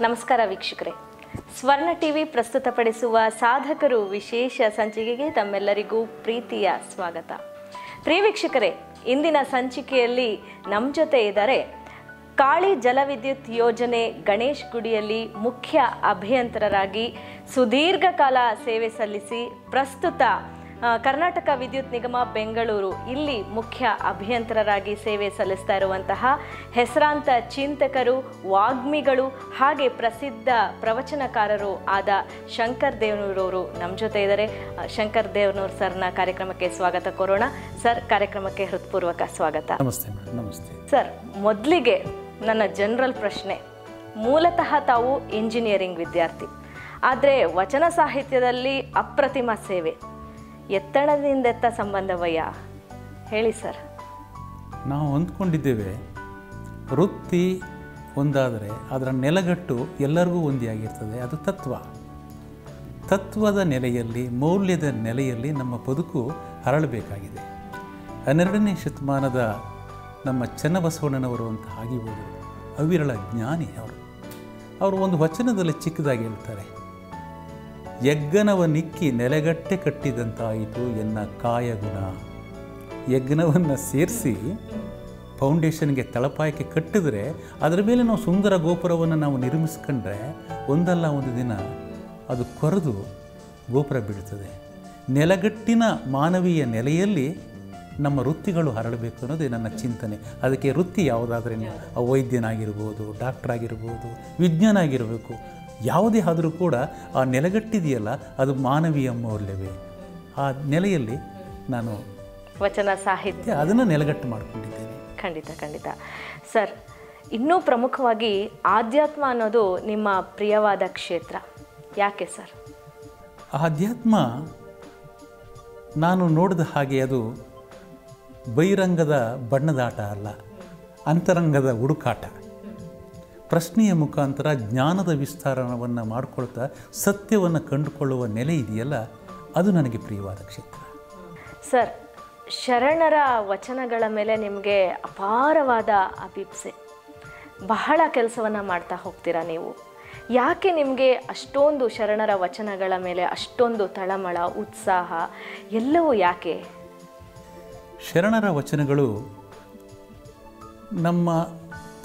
ನಮಸ್ಕಾರ ವೀಕ್ಷಕರೇ. ಸ್ವರ್ಣ ಟಿವಿ ಪ್ರಸ್ತುತಪಡಿಸುವ ಸಾಧಕರು ವಿಶೇಷ ಸಂಚಿಕೆಗೆ ತಮ್ಮೆಲ್ಲರಿಗೂ ಪ್ರೀತಿಯ ಸ್ವಾಗತ. ಪ್ರಿಯ ವೀಕ್ಷಕರೇ, ಇಂದಿನ ಸಂಚಿಕೆಯಲ್ಲಿ ನಮ್ಮ ಜೊತೆ ಇದ್ದಾರೆ ಕಾಳಿ ಜಲವಿದ್ಯುತ್ ಯೋಜನೆ ಗಣೇಶ್ ಗುಡಿಯಲ್ಲಿ ಮುಖ್ಯ ಅಭಿಯಂತರರಾಗಿ ಸುದೀರ್ಘ ಕಾಲ ಸೇವೆ ಸಲ್ಲಿಸಿ ಪ್ರಸ್ತುತ ಕರ್ನಾಟಕ ವಿದ್ಯುತ್ ನಿಗಮ ಬೆಂಗಳೂರು ಇಲ್ಲಿ ಮುಖ್ಯ ಅಭಿಯಂತರರಾಗಿ ಸೇವೆ ಸಲ್ಲಿಸ್ತಾ ಇರುವಂತಹ ಹೆಸರಾಂತ ಚಿಂತಕರು ವಾಗ್ಮಿಗಳು ಹಾಗೆ ಪ್ರಸಿದ್ಧ ಪ್ರವಚನಕಾರರು ಆದ ಶಂಕರ್ ದೇವನೂರವರು ನಮ್ಮ ಜೊತೆ ಇದ್ದಾರೆ. ಶಂಕರ್ ದೇವನೂರ್ ಸರ್ನ ಕಾರ್ಯಕ್ರಮಕ್ಕೆ ಸ್ವಾಗತ ಕೋರೋಣ. ಸರ್ ಕಾರ್ಯಕ್ರಮಕ್ಕೆ ಹೃತ್ಪೂರ್ವಕ ಸ್ವಾಗತ. ನಮಸ್ತೆ ನಮಸ್ತೆ. ಸರ್ ಮೊದಲಿಗೆ ನನ್ನ ಜನರಲ್ ಪ್ರಶ್ನೆ. ಮೂಲತಃ ತಾವು ಇಂಜಿನಿಯರಿಂಗ್ ವಿದ್ಯಾರ್ಥಿ. ಆದರೆ ವಚನ ಸಾಹಿತ್ಯದಲ್ಲಿ ಅಪ್ರತಿಮ ಸೇವೆ. ಎತ್ತಣದಿಂದೆತ್ತ ಸಂಬಂಧವಯ್ಯ? ಹೇಳಿ ಸರ್. ನಾವು ಅಂದ್ಕೊಂಡಿದ್ದೇವೆ ವೃತ್ತಿ ಒಂದಾದರೆ ಅದರ ನೆಲಗಟ್ಟು ಎಲ್ಲರಿಗೂ ಒಂದೇ ಅದು ತತ್ವ. ತತ್ವದ ನೆಲೆಯಲ್ಲಿ, ಮೌಲ್ಯದ ನೆಲೆಯಲ್ಲಿ ನಮ್ಮ ಬದುಕು ಹರಳಬೇಕಾಗಿದೆ. ಹನ್ನೆರಡನೇ ಶತಮಾನದ ನಮ್ಮ ಚನ್ನಬಸವಣ್ಣನವರು ಅಂತ ಆಗಿಬೋದು ಅವಿರಳ ಜ್ಞಾನಿ ಅವರು. ಅವರು ಒಂದು ವಚನದಲ್ಲಿ ಚಿಕ್ಕದಾಗಿ ಹೇಳ್ತಾರೆ. ಯಜ್ಞನವ ನಿಕ್ಕಿ ನೆಲೆಗಟ್ಟೆ ಕಟ್ಟಿದಂತಾಯಿತು ಎನ್ನ ಕಾಯಗುಣ. ಯಜ್ಞವನ್ನು ಸೇರಿಸಿ ಫೌಂಡೇಶನ್ಗೆ ತಳಪಾಯಕ್ಕೆ ಕಟ್ಟಿದ್ರೆ ಅದರ ಮೇಲೆ ನಾವು ಸುಂದರ ಗೋಪುರವನ್ನು ನಾವು ನಿರ್ಮಿಸ್ಕೊಂಡ್ರೆ ಒಂದಲ್ಲ ಒಂದು ದಿನ ಅದು ಕೊರೆದು ಗೋಪುರ ಬೀಳ್ತದೆ. ನೆಲಗಟ್ಟಿನ ಮಾನವೀಯ ನೆಲೆಯಲ್ಲಿ ನಮ್ಮ ವೃತ್ತಿಗಳು ಹರಡಬೇಕು ಅನ್ನೋದೇ ನನ್ನ ಚಿಂತನೆ. ಅದಕ್ಕೆ ವೃತ್ತಿ ಯಾವುದಾದ್ರೆ ವೈದ್ಯನಾಗಿರ್ಬೋದು ಡಾಕ್ಟರ್ ಆಗಿರ್ಬೋದು ವಿಜ್ಞಾನ ಆಗಿರಬೇಕು. ಯಾವುದೇ ಆದರೂ ಕೂಡ ಆ ನೆಲೆಗಟ್ಟಿದೆಯಲ್ಲ ಅದು ಮಾನವೀಯ ಮೌಲ್ಯವೇ. ಆ ನೆಲೆಯಲ್ಲಿ ನಾನು ವಚನ ಸಾಹಿತ್ಯ ಅದನ್ನು ನೆಲೆಗಟ್ಟು ಮಾಡಿಕೊಂಡಿದ್ದೇನೆ. ಖಂಡಿತ ಖಂಡಿತ. ಸರ್ ಇನ್ನೂ ಪ್ರಮುಖವಾಗಿ ಆಧ್ಯಾತ್ಮ ಅನ್ನೋದು ನಿಮ್ಮ ಪ್ರಿಯವಾದ ಕ್ಷೇತ್ರ. ಯಾಕೆ ಸರ್? ಆಧ್ಯಾತ್ಮ ನಾನು ನೋಡಿದ ಹಾಗೆ ಅದು ಬಹಿರಂಗದ ಬಣ್ಣದಾಟ ಅಲ್ಲ ಅಂತರಂಗದ ಹುಡುಕಾಟ. ಪ್ರಶ್ನೆಯ ಮುಖಾಂತರ ಜ್ಞಾನದ ವಿಸ್ತಾರವನ್ನು ಮಾಡಿಕೊಳ್ತಾ ಸತ್ಯವನ್ನು ಕಂಡುಕೊಳ್ಳುವ ನೆಲೆ ಇದೆಯಲ್ಲ ಅದು ನನಗೆ ಪ್ರಿಯವಾದ ಕ್ಷೇತ್ರ. ಸರ್ ಶರಣರ ವಚನಗಳ ಮೇಲೆ ನಿಮಗೆ ಅಪಾರವಾದ ಅಭಿಪ್ಸೆ. ಬಹಳ ಕೆಲಸವನ್ನು ಮಾಡ್ತಾ ಹೋಗ್ತೀರಾ ನೀವು? ಯಾಕೆ ನಿಮಗೆ ಅಷ್ಟೊಂದು ಶರಣರ ವಚನಗಳ ಮೇಲೆ ಅಷ್ಟೊಂದು ತಳಮಳ ಉತ್ಸಾಹ ಎಲ್ಲವೂ ಯಾಕೆ? ಶರಣರ ವಚನಗಳು ನಮ್ಮ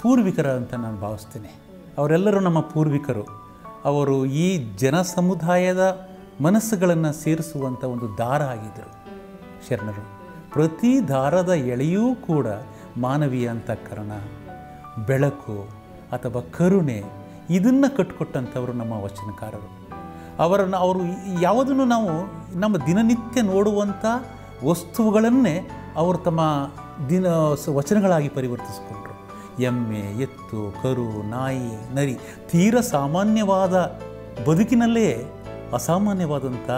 ಪೂರ್ವಿಕರ ಅಂತ ನಾನು ಭಾವಿಸ್ತೇನೆ. ಅವರೆಲ್ಲರೂ ನಮ್ಮ ಪೂರ್ವಿಕರು. ಅವರು ಈ ಜನ ಸಮುದಾಯದ ಮನಸ್ಸುಗಳನ್ನು ಸೇರಿಸುವಂಥ ಒಂದು ದಾರ ಆಗಿದ್ದರು ಶರಣರು, ಪ್ರತಿ ದಾರದ ಎಳೆಯೂ ಕೂಡ ಮಾನವೀಯ ಅಂತಃಕರಣ ಬೆಳಕು ಅಥವಾ ಕರುಣೆ ಇದನ್ನು ಕಟ್ಟಿಕೊಟ್ಟಂಥವರು ನಮ್ಮ ವಚನಕಾರರು. ಅವರನ್ನು ಅವರು ಯಾವುದನ್ನು ನಾವು ನಮ್ಮ ದಿನನಿತ್ಯ ನೋಡುವಂಥ ವಸ್ತುಗಳನ್ನೇ ಅವರು ತಮ್ಮ ದಿನ ವಚನಗಳಾಗಿ ಪರಿವರ್ತಿಸಿಕೊಂಡ್ರು ಎಮ್ಮೆ, ಎತ್ತು, ಕರು, ನಾಯಿ, ನರಿ ತೀರ ಸಾಮಾನ್ಯವಾದ ಬದುಕಿನಲ್ಲೇ ಅಸಾಮಾನ್ಯವಾದಂಥ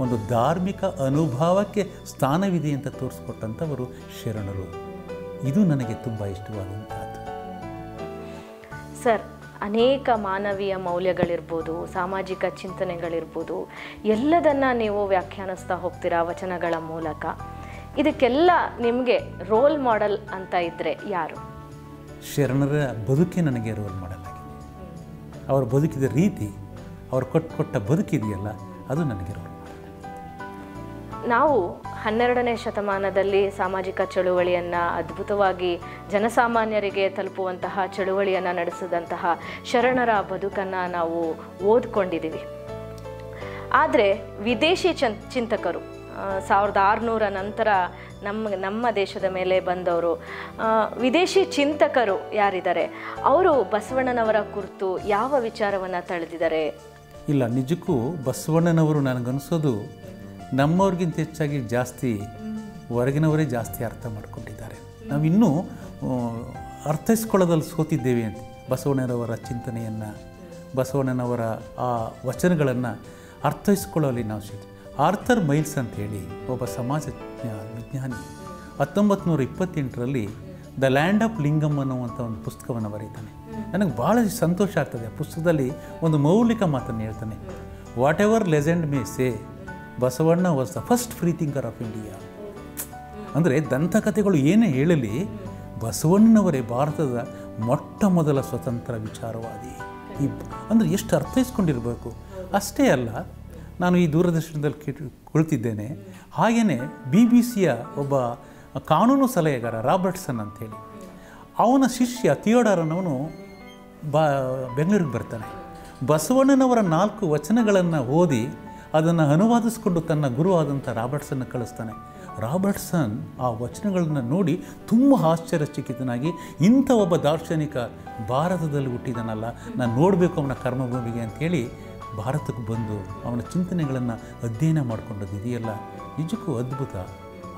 ಒಂದು ಧಾರ್ಮಿಕ ಅನುಭವಕ್ಕೆ ಸ್ಥಾನವಿದೆ ಅಂತ ತೋರಿಸ್ಕೊಟ್ಟಂಥವರು ಶರಣರು. ಇದು ನನಗೆ ತುಂಬ ಇಷ್ಟವಾದಂಥದ್ದು. ಸರ್, ಅನೇಕ ಮಾನವೀಯ ಮೌಲ್ಯಗಳಿರ್ಬೋದು, ಸಾಮಾಜಿಕ ಚಿಂತನೆಗಳಿರ್ಬೋದು, ಎಲ್ಲದನ್ನ ನೀವು ವ್ಯಾಖ್ಯಾನಿಸ್ತಾ ಹೋಗ್ತೀರಾ ವಚನಗಳ ಮೂಲಕ? ಇದಕ್ಕೆಲ್ಲ ನಿಮಗೆ ರೋಲ್ ಮಾಡೆಲ್ ಅಂತ ಇದ್ದರೆ ಯಾರು? ಶರಣರ ಬದುಕೇ ನನಗೆ ರೋಲ್ ಮಾಡಲಾಗಿದೆ ಅವರು ಬದುಕಿದ ರೀತಿ, ಅವರು ಕೊಟ್ಕೊಟ್ಟ ಬದುಕಿದೆಯಲ್ಲ ಅದು ನನಗೆ ರೋಲ್ ನಾವು ಹನ್ನೆರಡನೇ ಶತಮಾನದಲ್ಲಿ ಸಾಮಾಜಿಕ ಚಳುವಳಿಯನ್ನು ಅದ್ಭುತವಾಗಿ ಜನಸಾಮಾನ್ಯರಿಗೆ ತಲುಪುವಂತಹ ಚಳುವಳಿಯನ್ನು ನಡೆಸಿದಂತಹ ಶರಣರ ಬದುಕನ್ನು ನಾವು ಓದ್ಕೊಂಡಿದ್ದೀವಿ ಆದರೆ ವಿದೇಶಿ ಚಿಂತಕರು ಸಾವಿರದ ಆರುನೂರ ನಂತರ ನಮ್ಮ ನಮ್ಮ ದೇಶದ ಮೇಲೆ ಬಂದವರು. ವಿದೇಶಿ ಚಿಂತಕರು ಯಾರಿದ್ದಾರೆ? ಅವರು ಬಸವಣ್ಣನವರ ಕುರಿತು ಯಾವ ವಿಚಾರವನ್ನು ತಳೆದಿದ್ದಾರೆ? ಇಲ್ಲ, ನಿಜಕ್ಕೂ ಬಸವಣ್ಣನವರು ನನಗನ್ನಿಸೋದು ನಮ್ಮವ್ರಿಗಿಂತ ಹೆಚ್ಚಾಗಿ ಜಾಸ್ತಿ ಹೊರಗಿನವರೇ ಜಾಸ್ತಿ ಅರ್ಥ ಮಾಡಿಕೊಂಡಿದ್ದಾರೆ. ನಾವಿನ್ನೂ ಇನ್ನೂ ಅರ್ಥೈಸ್ಕೊಳ್ಳೋದಲ್ಲಿ ಸೋತಿದ್ದೇವೆ ಅಂತ. ಬಸವಣ್ಣನವರ ಚಿಂತನೆಯನ್ನು, ಬಸವಣ್ಣನವರ ಆ ವಚನಗಳನ್ನು ಅರ್ಥೈಸ್ಕೊಳ್ಳೋಲ್ಲಿ ನಾವು ಆರ್ಥರ್ ಮೈಲ್ಸ್ ಅಂತ ಹೇಳಿ ಒಬ್ಬ ಸಮಾಜ ಜ್ಞಾ- ವಿಜ್ಞಾನಿ. ಹತ್ತೊಂಬತ್ತು ನೂರ ಇಪ್ಪತ್ತೆಂಟರಲ್ಲಿ ದ ಲ್ಯಾಂಡ್ ಆಫ್ ಲಿಂಗಮ್ ಅನ್ನುವಂಥ ಒಂದು ಪುಸ್ತಕವನ್ನು ಬರೀತಾನೆ. ನನಗೆ ಭಾಳ ಸಂತೋಷ ಆಗ್ತದೆ ಆ ಪುಸ್ತಕದಲ್ಲಿ ಒಂದು ಮೌಲಿಕ ಮಾತನ್ನು ಹೇಳ್ತಾನೆ. Whatever legend may say Basavanna was the first free thinker of India ಅಂದರೆ ದಂತಕಥೆಗಳು ಏನೇ ಹೇಳಲಿ, ಬಸವಣ್ಣನವರೇ ಭಾರತದ ಮೊಟ್ಟ ಮೊದಲ ಸ್ವತಂತ್ರ ವಿಚಾರವಾದಿ. ಈ ಅಂದರೆ ಎಷ್ಟು ಅರ್ಥೈಸ್ಕೊಂಡಿರಬೇಕು? ಅಷ್ಟೇ ಅಲ್ಲ ನಾನು ಈ ದೂರದರ್ಶನದಲ್ಲಿ ಕೇಳಿ ಕುಳಿತಿದ್ದೇನೆ. ಹಾಗೆಯೇ ಬಿ ಬಿ ಸಿಯ ಒಬ್ಬ ಕಾನೂನು ಸಲಹೆಗಾರ ರಾಬರ್ಟ್ಸನ್ ಅಂಥೇಳಿ. ಅವನ ಶಿಷ್ಯ ಥಿಯೋಡರನವನು ಬಾ, ಬೆಂಗಳೂರಿಗೆ ಬರ್ತಾನೆ. ಬಸವಣ್ಣನವರ ನಾಲ್ಕು ವಚನಗಳನ್ನು ಓದಿ ಅದನ್ನು ಅನುವಾದಿಸಿಕೊಂಡು ತನ್ನ ಗುರು ಆದಂಥ ರಾಬರ್ಟ್ಸನ್ನ ಕಳಿಸ್ತಾನೆ. ರಾಬರ್ಟ್ಸನ್ ಆ ವಚನಗಳನ್ನು ನೋಡಿ ತುಂಬ ಆಶ್ಚರ್ಯಚಕಿತನಾಗಿ ಇಂಥ ಒಬ್ಬ ದಾರ್ಶನಿಕ ಭಾರತದಲ್ಲಿ ಹುಟ್ಟಿದನಲ್ಲ, ನಾನು ನೋಡಬೇಕು ಅವನ ಕರ್ಮಭೂಮಿಗೆ ಅಂಥೇಳಿ ಭಾರತಕ್ಕೆ ಬಂದು ಅವನ ಚಿಂತನೆಗಳನ್ನು ಅಧ್ಯಯನ ಮಾಡಿಕೊಂಡದ್ದು ಇದೆಯಲ್ಲ ನಿಜಕ್ಕೂ ಅದ್ಭುತ.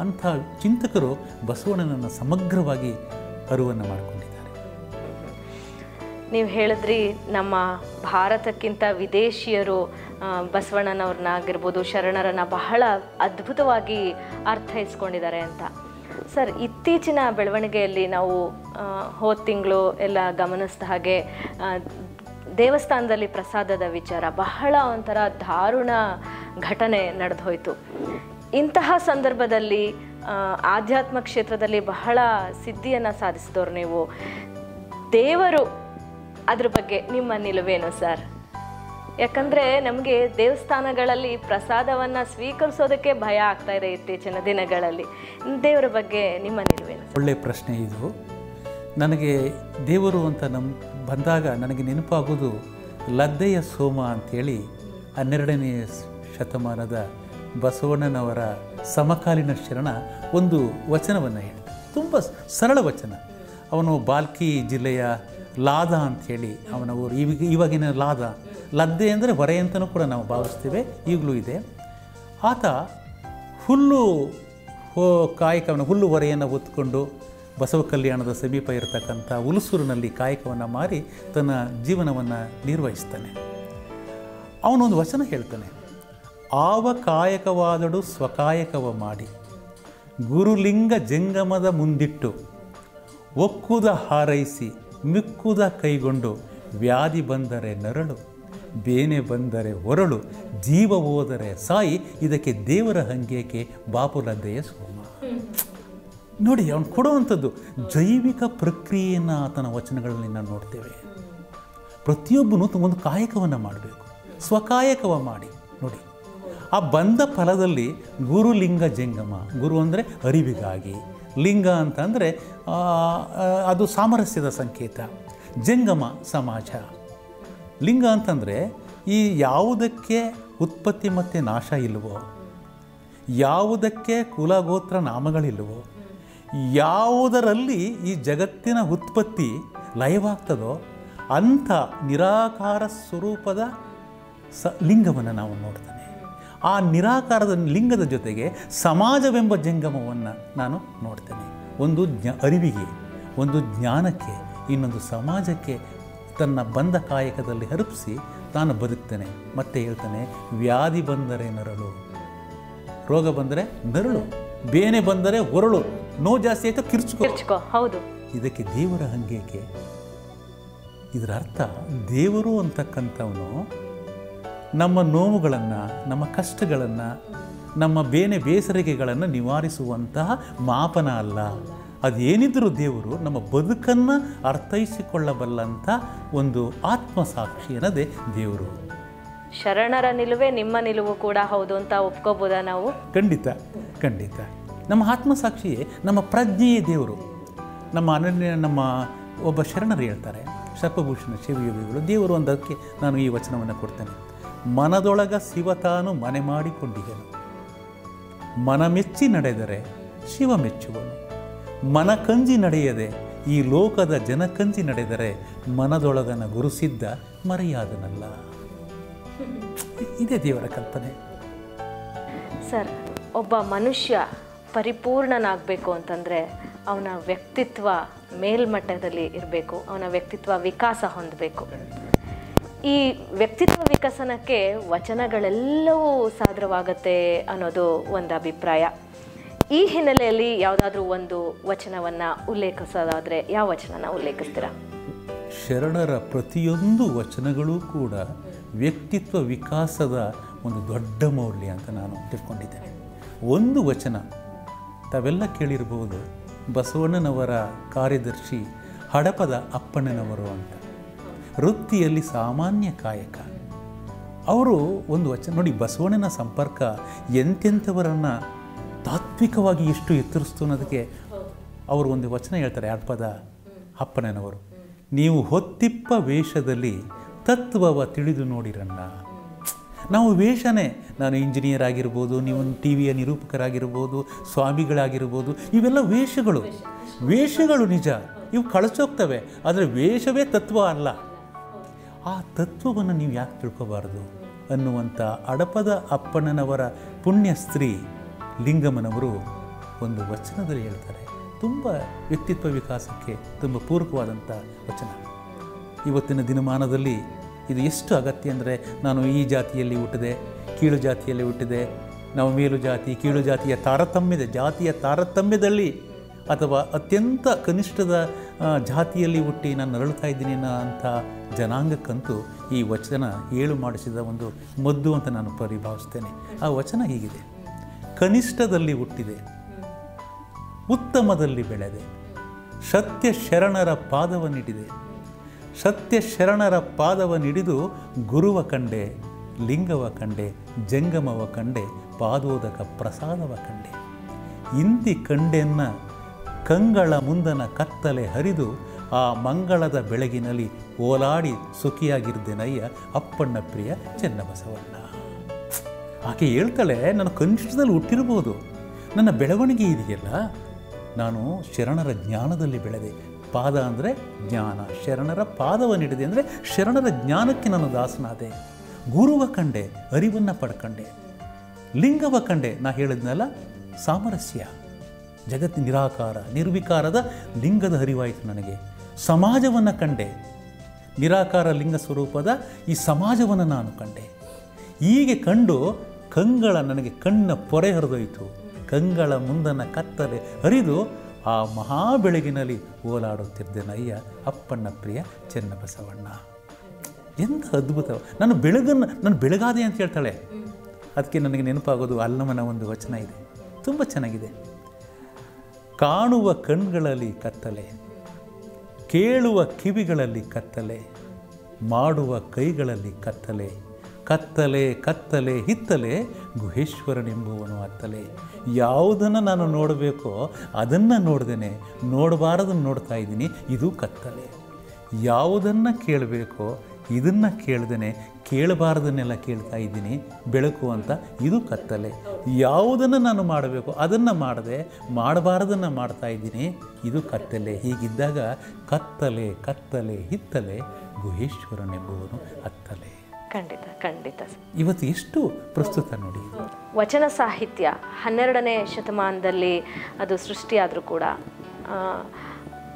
ಅಂಥ ಚಿಂತಕರು ಬಸವಣ್ಣನನ್ನು ಸಮಗ್ರವಾಗಿ ಅರಿವನ್ನು ಮಾಡಿಕೊಂಡಿದ್ದಾರೆ. ನೀವು ಹೇಳಿದ್ರಿ ನಮ್ಮ ಭಾರತಕ್ಕಿಂತ ವಿದೇಶಿಯರು ಬಸವಣ್ಣನವ್ರನ್ನ ಆಗಿರ್ಬೋದು ಶರಣರನ್ನು ಬಹಳ ಅದ್ಭುತವಾಗಿ ಅರ್ಥೈಸ್ಕೊಂಡಿದ್ದಾರೆ ಅಂತ. ಸರ್, ಇತ್ತೀಚಿನ ಬೆಳವಣಿಗೆಯಲ್ಲಿ ನಾವು ಹೋದ ತಿಂಗಳು ಎಲ್ಲ ಗಮನಿಸಿದ ಹಾಗೆ ದೇವಸ್ಥಾನದಲ್ಲಿ ಪ್ರಸಾದದ ವಿಚಾರ, ಬಹಳ ಒಂಥರ ದಾರುಣ ಘಟನೆ ನಡೆದು ಹೋಯಿತು ಇಂತಹ ಸಂದರ್ಭದಲ್ಲಿ ಆಧ್ಯಾತ್ಮ ಕ್ಷೇತ್ರದಲ್ಲಿ ಬಹಳ ಸಿದ್ಧಿಯನ್ನು ಸಾಧಿಸಿದವರು ನೀವು. ದೇವರು ಅದ್ರ ಬಗ್ಗೆ ನಿಮ್ಮ ನಿಲುವೇನು ಸರ್? ಯಾಕಂದ್ರೆ ನಮಗೆ ದೇವಸ್ಥಾನಗಳಲ್ಲಿ ಪ್ರಸಾದವನ್ನ ಸ್ವೀಕರಿಸೋದಕ್ಕೆ ಭಯ ಆಗ್ತಾ ಇದೆ ಇತ್ತೀಚಿನ ದಿನಗಳಲ್ಲಿ. ದೇವರ ಬಗ್ಗೆ ನಿಮ್ಮ ನಿಲುವೇನು ಒಳ್ಳೆ ಪ್ರಶ್ನೆ ಇದು. ನನಗೆ ದೇವರು ಅಂತ ನಮ್ಮ ಬಂದಾಗ ನನಗೆ ನೆನಪಾಗೋದು ಲದ್ದೆಯ ಸೋಮ ಅಂಥೇಳಿ ಹನ್ನೆರಡನೇ ಶತಮಾನದ ಬಸವಣ್ಣನವರ ಸಮಕಾಲೀನ ಶರಣ ಒಂದು ವಚನವನ್ನು ಹೇಳಿ. ತುಂಬ ಸರಳ ವಚನ. ಅವನು ಬಾಲ್ಕಿ ಜಿಲ್ಲೆಯ ಲಾದ ಅಂಥೇಳಿ ಅವನ ಊರು. ಇವಾಗ ಇವಾಗಿನ ಲಾದ. ಲದ್ದೆ ಅಂದರೆ ಹೊರೆ ಅಂತಲೂ ಕೂಡ ನಾವು ಭಾವಿಸ್ತೇವೆ. ಈಗಲೂ ಇದೆ. ಆತ ಹುಲ್ಲು ಹೋ ಕಾಯಕವನ್ನು ಹುಲ್ಲು ಹೊರೆಯನ್ನು ಹೊತ್ಕೊಂಡು ಬಸವ ಕಲ್ಯಾಣದ ಸಮೀಪ ಇರತಕ್ಕಂಥ ಹುಲಸೂರಿನಲ್ಲಿ ಕಾಯಕವನ್ನು ಮಾರಿ ತನ್ನ ಜೀವನವನ್ನು ನಿರ್ವಹಿಸ್ತಾನೆ. ಅವನೊಂದು ವಚನ ಹೇಳ್ತಾನೆ, ಆವ ಕಾಯಕವಾದಡು ಸ್ವಕಾಯಕವ ಮಾಡಿ, ಗುರುಲಿಂಗ ಜಂಗಮದ ಮುಂದಿಟ್ಟು, ಒಕ್ಕುದ ಹಾರೈಸಿ, ಮಿಕ್ಕುದ ಕೈಗೊಂಡು ವ್ಯಾಧಿ ಬಂದರೆ ನರಳು, ಬೇನೆ ಬಂದರೆ ಹೊರಳು, ಜೀವ ಹೋದರೆ ಸಾಯಿ, ಇದಕ್ಕೆ ದೇವರ ಹಂಗೇಕೆ ಬಾಪುಲದ್ದೆಯ ಸೋಮ. ನೋಡಿ, ಅವನು ಕೊಡುವಂಥದ್ದು ಜೈವಿಕ ಪ್ರಕ್ರಿಯೆಯನ್ನು ಆತನ ವಚನಗಳಲ್ಲಿ ನಾವು ನೋಡ್ತೇವೆ. ಪ್ರತಿಯೊಬ್ಬನು ಒಂದು ಕಾಯಕವನ್ನು ಮಾಡಬೇಕು. ಸ್ವಕಾಯಕವ ಮಾಡಿ. ನೋಡಿ, ಆ ಬಂದ ಫಲದಲ್ಲಿ ಗುರುಲಿಂಗ ಜಂಗಮ. ಗುರು ಅಂದರೆ ಅರಿವಿಗಾಗಿ. ಲಿಂಗ ಅಂತಂದರೆ ಅದು ಸಾಮರಸ್ಯದ ಸಂಕೇತ. ಜಂಗಮ ಸಮಾಜ. ಲಿಂಗ ಅಂತಂದರೆ, ಈ ಯಾವುದಕ್ಕೆ ಉತ್ಪತ್ತಿ ಮತ್ತು ನಾಶ ಇಲ್ಲವೋ ಯಾವುದಕ್ಕೆ ಕುಲಗೋತ್ರ ನಾಮಗಳಿಲ್ಲವೋ ಯಾವುದರಲ್ಲಿ ಈ ಜಗತ್ತಿನ ಉತ್ಪತ್ತಿ ಲಯವಾಗ್ತದೋ ಅಂಥ ನಿರಾಕಾರ ಸ್ವರೂಪದ ಸ ಲಿಂಗವನ್ನು ನಾವು ನೋಡ್ತೇನೆ. ಆ ನಿರಾಕಾರದ ಲಿಂಗದ ಜೊತೆಗೆ ಸಮಾಜವೆಂಬ ಜಂಗಮವನ್ನು ನಾನು ನೋಡ್ತೇನೆ. ಒಂದು ಜ್ಞ ಅರಿವಿಗೆ, ಒಂದು ಜ್ಞಾನಕ್ಕೆ, ಇನ್ನೊಂದು ಸಮಾಜಕ್ಕೆ ತನ್ನ ಬಂದ ಕಾಯಕದಲ್ಲಿ ಹರಪಿಸಿ ತಾನು ಬದುಕ್ತೇನೆ. ಮತ್ತೆ ಹೇಳ್ತಾನೆ, ವ್ಯಾಧಿ ಬಂದರೆ ನರಳು, ರೋಗ ಬಂದರೆ ನರಳು. ಬೇನೆ ಬಂದರೆ ಹೊರಳು ನೋ ಜಾಸ್ತಿ ಆಯಿತು ಕಿರ್ಚ್ಕೊ. ಕಿರ್ಚ್ಕೋ ಹೌದು. ಇದಕ್ಕೆ ದೇವರ ಹಂಗೇಕೆ ಇದರ ಅರ್ಥ ದೇವರು ಅಂತಕ್ಕಂಥವನು ನಮ್ಮ ನೋವುಗಳನ್ನು ನಮ್ಮ ಕಷ್ಟಗಳನ್ನು ನಮ್ಮ ಬೇನೆ ಬೇಸರಿಕೆಗಳನ್ನು ನಿವಾರಿಸುವಂತಹ ಮಾಪನ ಅಲ್ಲ. ಅದೇನಿದ್ರೂ ದೇವರು ನಮ್ಮ ಬದುಕನ್ನು ಅರ್ಥೈಸಿಕೊಳ್ಳಬಲ್ಲಂಥ ಒಂದು ಆತ್ಮಸಾಕ್ಷಿ ಅನ್ನೋದೇ ದೇವರು. ಶರಣರ ನಿಲುವೇ ನಿಮ್ಮ ನಿಲುವು ಕೂಡ ಹೌದು ಅಂತ ಒಪ್ಕೋಬೋದಾ ನಾವು? ಖಂಡಿತ ಖಂಡಿತ. ನಮ್ಮ ಆತ್ಮಸಾಕ್ಷಿಯೇ ನಮ್ಮ ಪ್ರಜ್ಞೆಯೇ ದೇವರು. ನಮ್ಮ ಅನನ್ಯ, ನಮ್ಮ ಒಬ್ಬ ಶರಣರು ಹೇಳ್ತಾರೆ, ಸರ್ಪಭೂಷಣ ಶಿವಯೋಗಿಗಳು ದೇವರು ಅಂದಕ್ಕೆ ನಾನು ಈ ವಚನವನ್ನು ಕೊಡ್ತೇನೆ. ಮನದೊಳಗ ಶಿವ ತಾನು ಮನೆ ಮನ ಮೆಚ್ಚಿ ನಡೆದರೆ ಶಿವ ಮೆಚ್ಚುವನು. ಮನ ಕಂಜಿ ನಡೆಯದೆ ಈ ಲೋಕದ ಜನಕಂಜಿ ನಡೆದರೆ ಮನದೊಳಗನ ಗುರುಸಿದ್ದ ಮರೆಯಾದನಲ್ಲ. ಇದೇ ದೇವರ ಕಲ್ಪನೆ. ಸರ್ ಒಬ್ಬ ಮನುಷ್ಯ ಪರಿಪೂರ್ಣನಾಗಬೇಕು ಅಂತಂದರೆ ಅವನ ವ್ಯಕ್ತಿತ್ವ ಮೇಲ್ಮಟ್ಟದಲ್ಲಿ ಇರಬೇಕು ಅವನ ವ್ಯಕ್ತಿತ್ವ ವಿಕಾಸ ಹೊಂದಬೇಕು. ಈ ವ್ಯಕ್ತಿತ್ವ ವಿಕಸನಕ್ಕೆ ವಚನಗಳೆಲ್ಲವೂ ಸಾಧ್ರವಾಗತ್ತೆ ಅನ್ನೋದು ಒಂದು ಅಭಿಪ್ರಾಯ. ಈ ಹಿನ್ನೆಲೆಯಲ್ಲಿ ಯಾವುದಾದ್ರೂ ಒಂದು ವಚನವನ್ನು ಉಲ್ಲೇಖಿಸೋದಾದರೆ ಯಾವ ವಚನನ ಉಲ್ಲೇಖಿಸ್ತೀರಾ? ಶರಣರ ಪ್ರತಿಯೊಂದು ವಚನಗಳೂ ಕೂಡ ವ್ಯಕ್ತಿತ್ವ ವಿಕಾಸದ ಒಂದು ದೊಡ್ಡ ಮೌಲ್ಯ ಅಂತ ನಾನು ತಿಳ್ಕೊಂಡಿದ್ದೇನೆ. ಒಂದು ವಚನ ತಾವೆಲ್ಲ ಕೇಳಿರಬಹುದು ಬಸವಣ್ಣನವರ ಕಾರ್ಯದರ್ಶಿ ಹಡಪದ ಅಪ್ಪಣ್ಣನವರು ಅಂತ. ವೃತ್ತಿಯಲ್ಲಿ ಸಾಮಾನ್ಯ ಕಾಯಕ. ಅವರು ಒಂದು ವಚನ, ನೋಡಿ ಬಸವಣ್ಣನ ಸಂಪರ್ಕ ಎಂತೆಂಥವರನ್ನು ತಾತ್ವಿಕವಾಗಿ ಎಷ್ಟು ಎತ್ತರಿಸ್ತು ಅನ್ನೋದಕ್ಕೆ ಅವರು ಒಂದು ವಚನ ಹೇಳ್ತಾರೆ, ಹಡಪದ ಅಪ್ಪಣ್ಣನವರು. ನೀವು ಹೊತ್ತಿಪ್ಪ ವೇಷದಲ್ಲಿ ತತ್ವವ ತಿಳಿದು ನೋಡಿರಣ್ಣ. ನಾವು ವೇಷನೇ, ನಾನು ಇಂಜಿನಿಯರ್ ಆಗಿರ್ಬೋದು, ನೀವು ಟಿ ವಿಯ ನಿರೂಪಕರಾಗಿರ್ಬೋದು, ಸ್ವಾಮಿಗಳಾಗಿರ್ಬೋದು, ಇವೆಲ್ಲ ವೇಷಗಳು. ವೇಷಗಳು ನಿಜ. ಇವು ಕಳಿಸೋಗ್ತವೆ ಆದರೆ ವೇಷವೇ ತತ್ವ ಅಲ್ಲ. ಆ ತತ್ವವನ್ನು ನೀವು ಯಾಕೆ ತಿಳ್ಕೋಬಾರ್ದು? ಅನ್ನುವಂಥ ಅಡಪದ ಅಪ್ಪಣ್ಣನವರ ಪುಣ್ಯ ಸ್ತ್ರೀ ಲಿಂಗಮ್ಮನವರು ಒಂದು ವಚನದಲ್ಲಿ ಹೇಳ್ತಾರೆ. ತುಂಬ ವ್ಯಕ್ತಿತ್ವ ವಿಕಾಸಕ್ಕೆ ತುಂಬ ಪೂರಕವಾದಂಥ ವಚನ. ಇವತ್ತಿನ ದಿನಮಾನದಲ್ಲಿ ಇದು ಎಷ್ಟು ಅಗತ್ಯ ಅಂದರೆ ನಾನು ಈ ಜಾತಿಯಲ್ಲಿ ಹುಟ್ಟಿದೆ, ಕೀಳು ಜಾತಿಯಲ್ಲಿ ಹುಟ್ಟಿದೆ, ನಾವು ಮೇಲು ಜಾತಿ, ಕೀಳು ಜಾತಿಯ ತಾರತಮ್ಯದ, ಜಾತಿಯ ತಾರತಮ್ಯದಲ್ಲಿ ಅಥವಾ ಅತ್ಯಂತ ಕನಿಷ್ಠದ ಜಾತಿಯಲ್ಲಿ ಹುಟ್ಟಿ ನಾನು ನರಳುತ್ತಾ ಇದ್ದೀನಿ ಅಂತ ಜನಾಂಗಕ್ಕಂತೂ ಈ ವಚನ ಏಳು ಮಾಡಿಸಿದ ಒಂದು ಮದ್ದು ಅಂತ ನಾನು ಪರಿಭಾವಿಸ್ತೇನೆ. ಆ ವಚನ ಹೀಗಿದೆ. ಕನಿಷ್ಠದಲ್ಲಿ ಹುಟ್ಟಿದೆ, ಉತ್ತಮದಲ್ಲಿ ಬೆಳೆದೆ ಸತ್ಯ ಶರಣರ ಪಾದವನ್ನಿಡಿದೆ ಸತ್ಯ ಶರಣರ ಪಾದವನ್ನಿಡಿದು ಗುರುವ ಕಂಡೆ, ಲಿಂಗವ ಕಂಡೆ, ಜಂಗಮವ ಕಂಡೆ, ಪಾದೋದಕ ಪ್ರಸಾದವ ಕಂಡೆ. ಇಂತಿ ಕಂಡೆನ್ನ ಕಂಗಳ ಮುಂದನ ಕತ್ತಲೆ ಹರಿದು ಆ ಮಂಗಳದ ಬೆಳಗಿನಲ್ಲಿ ಓಲಾಡಿ ಸುಖಿಯಾಗಿರ್ದೇನಯ್ಯ ಅಪ್ಪಣ್ಣ ಪ್ರಿಯ ಚೆನ್ನಬಸವಣ್ಣ. ಆಕೆ ಹೇಳ್ತಾಳೆ ನಾನು ಕನಿಷ್ಠದಲ್ಲಿ ಹುಟ್ಟಿರ್ಬೋದು. ನನ್ನ ಬೆಳವಣಿಗೆ ಇದೆಯಲ್ಲ? ನಾನು ಶರಣರ ಜ್ಞಾನದಲ್ಲಿ ಬೆಳೆದೆ. ಪಾದ ಅಂದರೆ ಜ್ಞಾನ, ಶರಣರ ಪಾದವನ್ನಿಡಿದೆ ಅಂದರೆ ಶರಣರ ಜ್ಞಾನಕ್ಕೆ ನಾನು ದಾಸನಾದೆ. ಗುರುವ ಕಂಡೆ, ಅರಿವನ್ನು ಪಡ್ಕಂಡೆ. ಲಿಂಗವ ಕಂಡೆ, ನಾ ಹೇಳಿದ್ನಲ್ಲ, ಸಾಮರಸ್ಯ. ಜಗತ್ತು ನಿರಾಕಾರ, ನಿರ್ವಿಕಾರದ ಲಿಂಗದ ಅರಿವಾಯಿತು ನನಗೆ. ಸಮಾಜವನ್ನು ಕಂಡೆ. ನಿರಾಕಾರ ಲಿಂಗ ಸ್ವರೂಪದ ಈ ಸಮಾಜವನ್ನು ನಾನು ಕಂಡೆ. ಹೀಗೆ ಕಂಡು ಕಂಗಳ ನನಗೆ ಕಣ್ಣ ಪೊರೆ ಹರಿದೋಯಿತು. ಕಂಗಳ ಮುಂದನ್ನು ಕತ್ತಲೆ ಹರಿದು ಆ ಮಹಾ ಬೆಳಗಿನಲ್ಲಿ ಓಲಾಡುತ್ತಿದ್ದೆನಯ್ಯ? ಅಪ್ಪಣ್ಣ ಪ್ರಿಯ ಚೆನ್ನಬಸವಣ್ಣ. ಎಂಥ ಅದ್ಭುತ. ನಾನು ಬೆಳಗನ್ನು, ನಾನು ಬೆಳಗಾದೆ ಅಂತ ಹೇಳ್ತಾಳೆ. ಅದಕ್ಕೆ ನನಗೆ ನೆನಪಾಗೋದು ಅಲ್ಲಮನ ಒಂದು ವಚನ ಇದೆ. ತುಂಬ ಚೆನ್ನಾಗಿದೆ. ಕಾಣುವ ಕಣ್ಗಳಲ್ಲಿ ಕತ್ತಲೆ, ಕೇಳುವ ಕಿವಿಗಳಲ್ಲಿ ಕತ್ತಲೆ, ಮಾಡುವ ಕೈಗಳಲ್ಲಿ ಕತ್ತಲೆ ಕತ್ತಲೆ ಕತ್ತಲೆ, ಹಿತ್ತಲೆ, ಗುಹೇಶ್ವರನೆಂಬುವನು ಅತ್ತಲೆ. ಯಾವುದನ್ನು ನಾನು ನೋಡಬೇಕೋ ಅದನ್ನು ನೋಡ್ದೇನೆ. ನೋಡಬಾರದನ್ನು ನೋಡ್ತಾ ಇದ್ದೀನಿ, ಇದು ಕತ್ತಲೆ. ಯಾವುದನ್ನು ಕೇಳಬೇಕೋ ಇದನ್ನು ಕೇಳ್ದೇನೆ, ಕೇಳಬಾರದನ್ನೆಲ್ಲ ಕೇಳ್ತಾ ಇದ್ದೀನಿ, ಬೆಳಕು ಅಂತ, ಇದು ಕತ್ತಲೆ. ಯಾವುದನ್ನು ನಾನು ಮಾಡಬೇಕು ಅದನ್ನು ಮಾಡದೆ, ಮಾಡಬಾರ್ದನ್ನು ಮಾಡ್ತಾ ಇದ್ದೀನಿ, ಇದು ಕತ್ತಲೆ. ಹೀಗಿದ್ದಾಗ ಕತ್ತಲೆ ಕತ್ತಲೆ, ಹಿತ್ತಲೆ, ಗುಹೇಶ್ವರನೆಂಬುವನು ಅತ್ತಲೆ. ಖಂಡಿತ ಖಂಡಿತ ಇವತ್ತು ಎಷ್ಟು ಪ್ರಸ್ತುತ ನೋಡಿ? ವಚನ ಸಾಹಿತ್ಯ ಹನ್ನೆರಡನೇ ಶತಮಾನದಲ್ಲಿ ಅದು ಸೃಷ್ಟಿಯಾದರೂ ಕೂಡ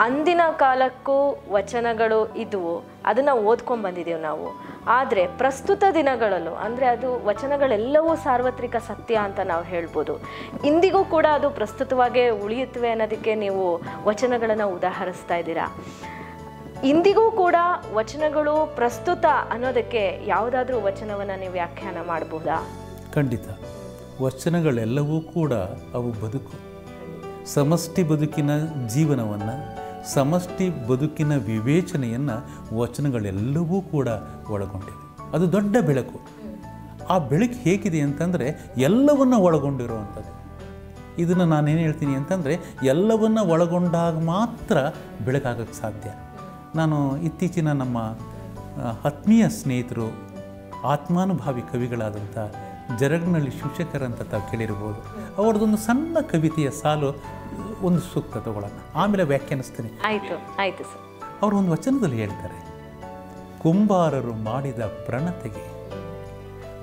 ಅಂದಿನ ಕಾಲಕ್ಕೂ ವಚನಗಳು ಇದ್ವು ಅದನ್ನು ಓದ್ಕೊಂಡು ಬಂದಿದ್ದೀವಿ ನಾವು. ಆದರೆ ಪ್ರಸ್ತುತ ದಿನಗಳಲ್ಲೂ ಅಂದರೆ ಅದು ವಚನಗಳೆಲ್ಲವೂ ಸಾರ್ವತ್ರಿಕ ಸತ್ಯ ಅಂತ ನಾವು ಹೇಳ್ಬೋದು. ಇಂದಿಗೂ ಕೂಡ ಅದು ಪ್ರಸ್ತುತವಾಗೇ ಉಳಿಯುತ್ತವೆ ಅನ್ನೋದಕ್ಕೆ ನೀವು ವಚನಗಳನ್ನು ಉದಾಹರಿಸ್ತಾ ಇದ್ದೀರಾ? ಇಂದಿಗೂ ಕೂಡ ವಚನಗಳು ಪ್ರಸ್ತುತ ಅನ್ನೋದಕ್ಕೆ ಯಾವುದಾದ್ರೂ ವಚನವನ್ನು ನೀವು ವ್ಯಾಖ್ಯಾನ ಮಾಡಬಹುದಾ ಖಂಡಿತ. ವಚನಗಳೆಲ್ಲವೂ ಕೂಡ ಅವು ಬದುಕು. ಸಮಷ್ಟಿ ಬದುಕಿನ ಜೀವನವನ್ನು, ಸಮಷ್ಟಿ ಬದುಕಿನ ವಿವೇಚನೆಯನ್ನು ವಚನಗಳೆಲ್ಲವೂ ಕೂಡ ಒಳಗೊಂಡಿವೆ. ಅದು ದೊಡ್ಡ ಬೆಳಕು. ಆ ಬೆಳಕು ಹೇಗಿದೆ ಅಂತಂದರೆ ಎಲ್ಲವನ್ನು ಒಳಗೊಂಡಿರುವಂಥದ್ದು. ಇದನ್ನು ನಾನೇನು ಹೇಳ್ತೀನಿ ಅಂತಂದರೆ ಎಲ್ಲವನ್ನು ಒಳಗೊಂಡಾಗ ಮಾತ್ರ ಬೆಳಕಾಗಕ್ಕೆ ಸಾಧ್ಯ. ನಾನು ಇತ್ತೀಚಿನ ನಮ್ಮ ಆತ್ಮೀಯ ಸ್ನೇಹಿತರು ಆತ್ಮಾನುಭಾವಿ ಕವಿಗಳಾದಂಥ ಜರಗ್ನಳ್ಳಿ ಶಿಕ್ಷಕರಂತ ಅಂತ ತಾವು ಕೇಳಿರ್ಬೋದು. ಅವರದೊಂದು ಸಣ್ಣ ಕವಿತೆಯ ಸಾಲು ಒಂದು ಸೂಕ್ತ ತಗೊಳ್ಳೋಣ ಆಮೇಲೆ ವ್ಯಾಖ್ಯಾನಿಸ್ತೀನಿ. ಆಯಿತು ಆಯಿತು ಸರ್. ಅವರು ಒಂದು ವಚನದಲ್ಲಿ ಹೇಳ್ತಾರೆ. ಕುಂಬಾರರು ಮಾಡಿದ ಪ್ರಣತೆಗೆ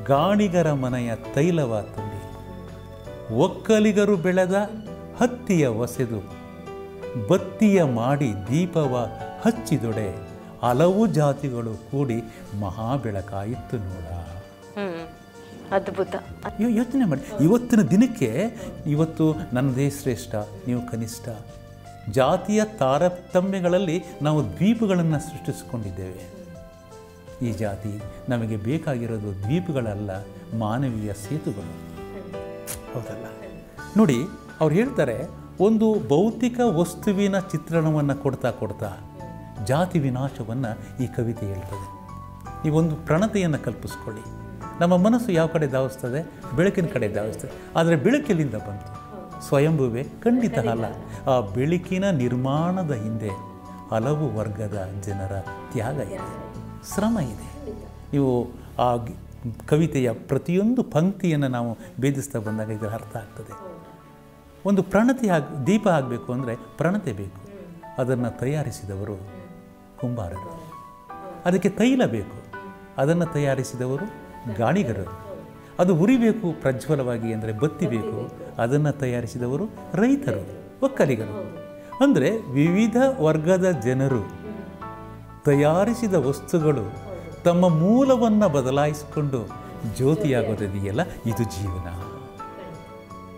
ಗಾಣಿಗರ ಮನೆಯ ತೈಲವ ತುಂಬಿ ಒಕ್ಕಲಿಗರು ಬೆಳೆದ ಹತ್ತಿಯ ಒಸೆದು ಬತ್ತಿಯ ಮಾಡಿ ದೀಪವ ಹಚ್ಚಿದೊಡೆ ಹಲವು ಜಾತಿಗಳು ಕೂಡಿ ಮಹಾ ಬೆಳಕಾಯಿತು ನೋಡ ಅದ್ಭುತ. ಯೋಚನೆ ಮಾಡಿ. ಇವತ್ತಿನ ದಿನಕ್ಕೆ ಇವತ್ತು ನನ್ನದೇ ಶ್ರೇಷ್ಠ ನೀವು ಕನಿಷ್ಠ. ಜಾತಿಯ ತಾರತಮ್ಯಗಳಲ್ಲಿ ನಾವು ದ್ವೀಪಗಳನ್ನು ಸೃಷ್ಟಿಸಿಕೊಂಡಿದ್ದೇವೆ. ಈ ಜಾತಿ ನಮಗೆ ಬೇಕಾಗಿರೋದು ದ್ವೀಪಗಳಲ್ಲ ಮಾನವೀಯ ಸೇತುಗಳು. ಹೌದಲ್ಲ? ನೋಡಿ ಅವ್ರು ಹೇಳ್ತಾರೆ ಒಂದು ಭೌತಿಕ ವಸ್ತುವಿನ ಚಿತ್ರಣವನ್ನು ಕೊಡ್ತಾ ಕೊಡ್ತಾ ಜಾತಿ ವಿನಾಶವನ್ನು ಈ ಕವಿತೆ ಹೇಳ್ತದೆ. ಒಂದು ಪ್ರಣತೆಯನ್ನು ಕಲ್ಪಿಸ್ಕೊಳ್ಳಿ. ನಮ್ಮ ಮನಸ್ಸು ಯಾವ ಕಡೆ ಧಾವಿಸ್ತದೆ? ಬೆಳಕಿನ ಕಡೆ ಧಾವಿಸ್ತದೆ. ಆದರೆ ಬೆಳಕೆಲ್ಲಿಂದ ಬಂತು. ಸ್ವಯಂಭುವೆ ಖಂಡಿತ ಅಲ್ಲ. ಆ ಬೆಳಕಿನ ನಿರ್ಮಾಣದ ಹಿಂದೆ ಹಲವು ವರ್ಗದ ಜನರ ತ್ಯಾಗ ಇದೆ. ಶ್ರಮ ಇದೆ. ನೀವು ಆ ಕವಿತೆಯ ಪ್ರತಿಯೊಂದು ಪಂಕ್ತಿಯನ್ನು ನಾವು ಭೇದಿಸ್ತಾ ಬಂದಾಗ ಇದರ ಅರ್ಥ ಆಗ್ತದೆ. ಒಂದು ಪ್ರಣತಿ ಆಗ ದೀಪ ಆಗಬೇಕು ಅಂದರೆ ಪ್ರಣತೆ ಬೇಕು. ಅದನ್ನು ತಯಾರಿಸಿದವರು ಕುಂಬಾರರು. ಅದಕ್ಕೆ ತೈಲ ಬೇಕು. ಅದನ್ನು ತಯಾರಿಸಿದವರು ಗಾಣಿಗರರು ಅದು ಉರಿಬೇಕು ಪ್ರಜ್ವಲವಾಗಿ ಅಂದರೆ ಬತ್ತಿ ಬೇಕು. ಅದನ್ನು ತಯಾರಿಸಿದವರು ರೈತರು, ಒಕ್ಕಲಿಗರು. ಅಂದರೆ ವಿವಿಧ ವರ್ಗದ ಜನರು ತಯಾರಿಸಿದ ವಸ್ತುಗಳು ತಮ್ಮ ಮೂಲವನ್ನು ಬದಲಾಯಿಸಿಕೊಂಡು ಜ್ಯೋತಿಯಾಗೋದಿದೆಯಲ್ಲ, ಇದು ಜೀವನ.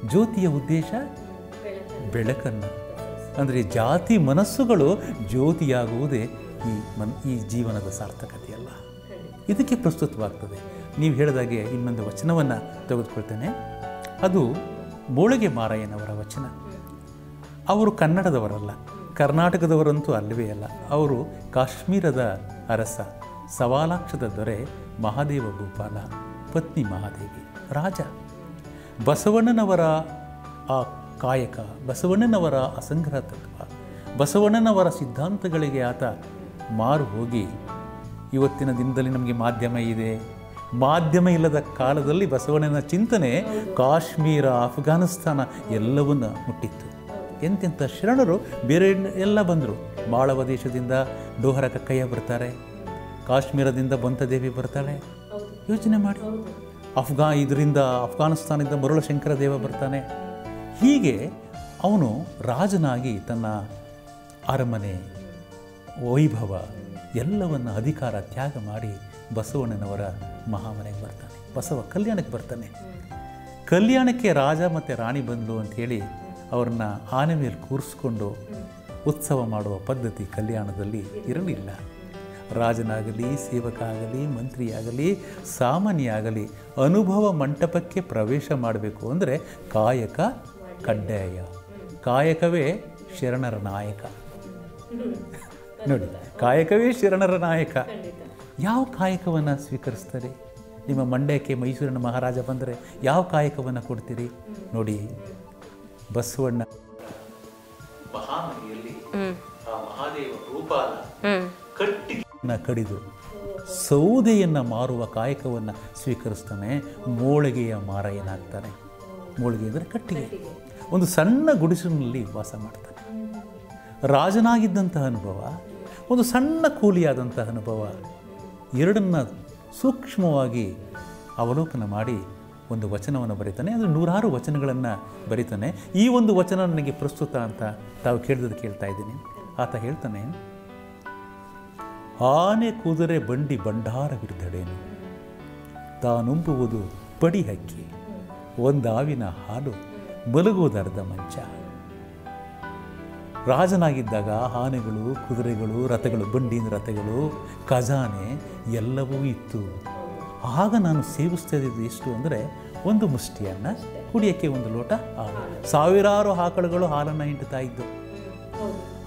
ಜ್ಯೋತಿಯ ಉದ್ದೇಶ ಬೆಳಕನ್ನು. ಅಂದರೆ ಜಾತಿ ಮನಸ್ಸುಗಳು ಜ್ಯೋತಿಯಾಗುವುದೇ ಈ ಮನ್, ಈ ಜೀವನದ ಸಾರ್ಥಕತೆಯಲ್ಲ. ಇದಕ್ಕೆ ಪ್ರಸ್ತುತವಾಗ್ತದೆ. ನೀವು ಹೇಳಿದಾಗೆ ಇನ್ನೊಂದು ವಚನವನ್ನು ತೆಗೆದುಕೊಳ್ತೇನೆ. ಅದು ಬೋಳಿಗೆ ಮಾರಯ್ಯನವರ ವಚನ. ಅವರು ಕನ್ನಡದವರಲ್ಲ, ಕರ್ನಾಟಕದವರಂತೂ ಅಲ್ಲವೇ ಅಲ್ಲ. ಅವರು ಕಾಶ್ಮೀರದ ಅರಸ, ಸವಾಲಾಕ್ಷದ ದೊರೆ ಮಹಾದೇವ ಗೋಪಾಲ, ಪತ್ನಿ ಮಹಾದೇವಿ, ರಾಜ. ಬಸವಣ್ಣನವರ ಆ ಕಾಯಕ, ಬಸವಣ್ಣನವರ ಅಸಂಗ್ರಹ ತತ್ವ, ಬಸವಣ್ಣನವರ ಸಿದ್ಧಾಂತಗಳಿಗೆ ಆತ ಮಾರು ಹೋಗಿ ಇವತ್ತಿನ ದಿನದಲ್ಲಿ ನಮಗೆ ಮಾಧ್ಯಮ ಇದೆ. ಮಾಧ್ಯಮ ಇಲ್ಲದ ಕಾಲದಲ್ಲಿ ಬಸವಣ್ಣನ ಚಿಂತನೆ ಕಾಶ್ಮೀರ ಅಫ್ಘಾನಿಸ್ತಾನ ಎಲ್ಲವನ್ನು ಮುಟ್ಟಿತ್ತು. ಎಂತೆಂಥ ಶರಣರು ಬೇರೆ ಎಲ್ಲ ಬಂದರು. ಮಾಳವ ದೇಶದಿಂದ ಡೋಹರ ಕಕ್ಕಯ್ಯ ಬರ್ತಾರೆ. ಕಾಶ್ಮೀರದಿಂದ ಬಂತದೇವಿ ಬರ್ತಾಳೆ. ಯೋಚನೆ ಮಾಡಿ. ಅಫ್ಘಾ ಇದರಿಂದ ಅಫ್ಘಾನಿಸ್ತಾನದಿಂದ ಮರುಳಶಂಕರ ದೇವ ಬರ್ತಾನೆ. ಹೀಗೆ ಅವನು ರಾಜನಾಗಿ ತನ್ನ ಅರಮನೆ ವೈಭವ ಎಲ್ಲವನ್ನು ಅಧಿಕಾರ ತ್ಯಾಗ ಮಾಡಿ ಬಸವಣ್ಣನವರ ಮಹಾಮನೆಗೆ ಬರ್ತಾನೆ. ಬಸವ ಕಲ್ಯಾಣಕ್ಕೆ ಬರ್ತಾನೆ. ಕಲ್ಯಾಣಕ್ಕೆ ರಾಜ ಮತ್ತು ರಾಣಿ ಬಂದು ಅಂಥೇಳಿ ಅವ್ರನ್ನ ಆನೆ ಮೇಲೆ ಕೂರಿಸ್ಕೊಂಡು ಉತ್ಸವ ಮಾಡುವ ಪದ್ಧತಿ ಕಲ್ಯಾಣದಲ್ಲಿ ಇರಲಿಲ್ಲ. ರಾಜನಾಗಲಿ ಸೇವಕ ಆಗಲಿ ಮಂತ್ರಿಯಾಗಲಿ ಸಾಮಾನ್ಯ ಆಗಲಿ ಅನುಭವ ಮಂಟಪಕ್ಕೆ ಪ್ರವೇಶ ಮಾಡಬೇಕು ಅಂದರೆ ಕಾಯಕ ಕಡ್ಡಾಯ. ಕಾಯಕವೇ ಶರಣರ ನಾಯಕ. ನೋಡಿ ಕಾಯಕವೇ ಶರಣರ ನಾಯಕ. ಯಾವ ಕಾಯಕವನ್ನು ಸ್ವೀಕರಿಸ್ತಾರೆ? ನಿಮ್ಮ ಮಂಡ್ಯಕ್ಕೆ ಮೈಸೂರಿನ ಮಹಾರಾಜ ಬಂದರೆ ಯಾವ ಕಾಯಕವನ್ನು ಕೊಡ್ತೀರಿ? ನೋಡಿ ಬಸವಣ್ಣ. ಕಡಿದು ಸೌದೆಯನ್ನು ಮಾರುವ ಕಾಯಕವನ್ನು ಸ್ವೀಕರಿಸ್ತಾನೆ ಮೋಳಿಗೆಯ ಮಾರಾಯನಾಗ್ತಾನೆ ಮೋಳಿಗೆ ಅಂದರೆ ಕಟ್ಟಿಗೆ. ಒಂದು ಸಣ್ಣ ಗುಡಿಸಿನಲ್ಲಿ ವಾಸ ಮಾಡ್ತಾನೆ. ರಾಜನಾಗಿದ್ದಂತಹ ಅನುಭವ. ಒಂದು ಸಣ್ಣ ಕೂಲಿಯಾದಂತಹ ಅನುಭವ. ಎರಡನ್ನ ಸೂಕ್ಷ್ಮವಾಗಿ ಅವಲೋಕನ ಮಾಡಿ ಒಂದು ವಚನವನ್ನು ಬರೀತಾನೆ, ಅದು ನೂರಾರು ವಚನಗಳನ್ನು ಬರೀತಾನೆ. ಈ ಒಂದು ವಚನ ನನಗೆ ಪ್ರಸ್ತುತ ಅಂತ ತಾವು ಕೇಳಿದ್ರೆ ಕೇಳ್ತಾ ಇದ್ದೀನಿ. ಆತ ಹೇಳ್ತಾನೆ, ಆನೆ ಕುದುರೆ ಬಂಡಿ ಭಂಡಾರವಿರ್ದಡೇನು ತಾನುಂಬುವುದು ಪಡಿ ಹಕ್ಕಿ ಒಂದಾವಿನ ಹಾಲು ಮಲಗುವುದರ್ಧ ಮಂಚ. ರಾಜನಾಗಿದ್ದಾಗ ಆನೆಗಳು, ಕುದುರೆಗಳು, ರಥಗಳು, ಬಂಡಿನ ರಥಗಳು, ಖಜಾನೆ ಎಲ್ಲವೂ ಇತ್ತು. ಆಗ ನಾನು ಸೇವಿಸ್ತಾ ಇದ್ದಿದ್ದು ಎಷ್ಟು ಅಂದರೆ ಒಂದು ಮುಷ್ಟಿಯನ್ನು ಕುಡಿಯೋಕ್ಕೆ ಒಂದು ಲೋಟ ಹಾಲು. ಸಾವಿರಾರು ಆಕಳುಗಳು ಹಾಲನ್ನು ಹಿಂಡ್ತಾ ಇದ್ದು.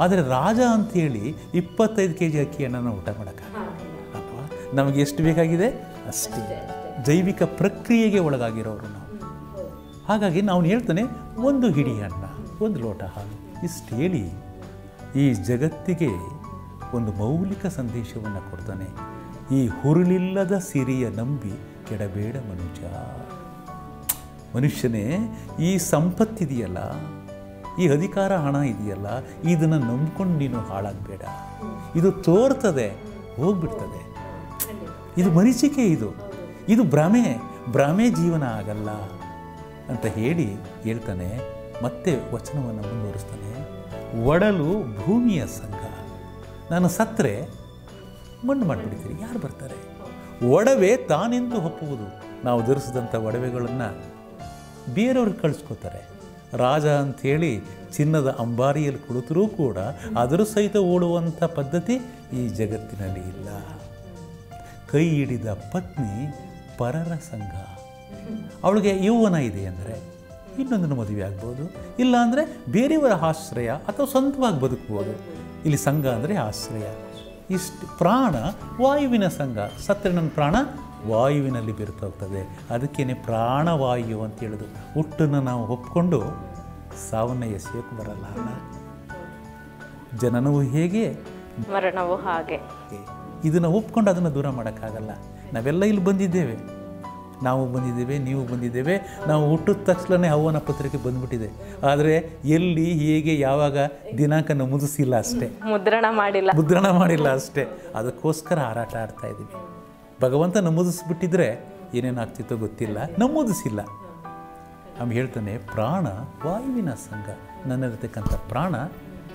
ಆದರೆ ರಾಜ ಅಂಥೇಳಿ ಇಪ್ಪತ್ತೈದು ಕೆ ಜಿ ಅಕ್ಕಿಯನ್ನು ನಾವು ಊಟ ಮಾಡೋಕ್ಕಾಗಲ್ಲ ಅಪ್ಪ, ನಮಗೆ ಎಷ್ಟು ಬೇಕಾಗಿದೆ? ಅಷ್ಟೇ. ಜೈವಿಕ ಪ್ರಕ್ರಿಯೆಗೆ ಒಳಗಾಗಿರೋರು ನಾವು. ಹಾಗಾಗಿ ನಾವು ಹೇಳ್ತಾನೆ, ಒಂದು ಹಿಡಿ ಅನ್ನ, ಒಂದು ಲೋಟ ಹಾಲು. ಇಷ್ಟು ಹೇಳಿ ಈ ಜಗತ್ತಿಗೆ ಒಂದು ಮೌಲಿಕ ಸಂದೇಶವನ್ನು ಕೊಡ್ತಾನೆ. ಈ ಹುರುಳಿಲ್ಲದ ಸಿರಿಯ ನಂಬಿ ಕೆಡಬೇಡ ಮನುಜ ಮನುಷ್ಯನೇ, ಈ ಸಂಪತ್ತಿದೆಯಲ್ಲ ಈ ಅಧಿಕಾರ ಹಣ ಇದೆಯಲ್ಲ? ಇದನ್ನು ನಂಬ್ಕೊಂಡು ನೀನು ಹಾಳಾಗಬೇಡ. ಇದು ತೋರ್ತದೆ, ಹೋಗ್ಬಿಡ್ತದೆ. ಇದು ಮರೀಚಿಕೆ ಇದು. ಇದು ಭ್ರಮೆ. ಭ್ರಮೆ ಜೀವನ ಆಗಲ್ಲ ಅಂತ ಹೇಳಿ ಹೇಳ್ತಾನೆ. ಮತ್ತೆ ವಚನವನ್ನು ಮುಂದುವರಿಸ್ತಾನೆ, ಒಡಲು ಭೂಮಿಯ ಸಂಘ. ನಾನು ಸತ್ತರೆ ಮಣ್ಣು ಮಾಡಿಬಿಡ್ತೀರಿ ಯಾರು ಬರ್ತಾರೆ? ಒಡವೆ ತಾನೆಂದು ಒಪ್ಪುವುದು ನಾವು ಧರಿಸಿದಂಥ ಒಡವೆಗಳನ್ನು ಬೇರೆಯವ್ರಿಗೆ ಕಳಿಸ್ಕೋತಾರೆ. ರಾಜ ಅಂಥೇಳಿ ಚಿನ್ನದ ಅಂಬಾರಿಯಲ್ಲಿ ಕುಳಿತರೂ ಕೂಡ ಅದರ ಸಹಿತ ಓಡುವಂಥ ಪದ್ಧತಿ ಈ ಜಗತ್ತಿನಲ್ಲಿ ಇಲ್ಲ. ಕೈ ಹಿಡಿದ ಪತ್ನಿ ಪರರ ಸಂಘ. ಅವಳಿಗೆ ಯೌವನ ಇದೆ ಅಂದರೆ ಇನ್ನೊಂದನ್ನು ಮದುವೆ ಆಗ್ಬೋದು. ಇಲ್ಲಾಂದರೆ ಬೇರೆಯವರ ಆಶ್ರಯ ಅಥವಾ ಸ್ವಂತವಾಗಿ ಬದುಕ್ಬೋದು. ಇಲ್ಲಿ ಸಂಘ ಅಂದರೆ ಆಶ್ರಯ. ಇಷ್ಟು ಪ್ರಾಣ ವಾಯುವಿನ ಸಂಘ. ಸತ್ತರೆ ನನ್ನ ಪ್ರಾಣ ವಾಯುವಿನಲ್ಲಿ ಬೆರೆತೋಗ್ತದೆ. ಅದಕ್ಕೇನೆ ಪ್ರಾಣವಾಯು ಅಂತ ಹೇಳೋದು. ಹುಟ್ಟನ್ನು ನಾವು ಒಪ್ಕೊಂಡು ಸಾವನ್ನ ಎಸೆಯೋಕ್ಕೆ ಬರಲ್ಲ ಜನನವು ಹೇಗೆ? ಮರಣವು ಹಾಗೆ. ಇದನ್ನು ಒಪ್ಕೊಂಡು ಅದನ್ನು ದೂರ ಮಾಡೋಕ್ಕಾಗಲ್ಲ. ನಾವೆಲ್ಲ ಇಲ್ಲಿ ಬಂದಿದ್ದೇವೆ. ನಾವು ಬಂದಿದ್ದೇವೆ ನೀವು ಬಂದಿದ್ದೇವೆ. ನಾವು ಹುಟ್ಟಿದ ತಕ್ಷಣನೇ ಹವನ ಪತ್ರಿಕೆ ಬಂದ್ಬಿಟ್ಟಿದೆ. ಆದರೆ ಎಲ್ಲಿ ಹೇಗೆ ಯಾವಾಗ ದಿನಾಂಕ ನಮೂದಿಸಿಲ್ಲ ಅಷ್ಟೇ. ಮುದ್ರಣ ಮಾಡಿಲ್ಲ. ಮುದ್ರಣ ಮಾಡಿಲ್ಲ ಅಷ್ಟೇ. ಅದಕ್ಕೋಸ್ಕರ ಹಾರಾಟ ಆಡ್ತಾ ಇದ್ದೀವಿ. ಭಗವಂತ ನಮೂದಿಸ್ಬಿಟ್ಟಿದ್ರೆ ಏನೇನಾಗ್ತಿತ್ತೋ ಗೊತ್ತಿಲ್ಲ. ನಮೂದಿಸಿಲ್ಲ ಆಮೇಲೆ ಹೇಳ್ತಾನೆ ಪ್ರಾಣ ವಾಯುವಿನ ಸಂಘ. ನನ್ನಲ್ಲಿರ್ತಕ್ಕಂಥ ಪ್ರಾಣ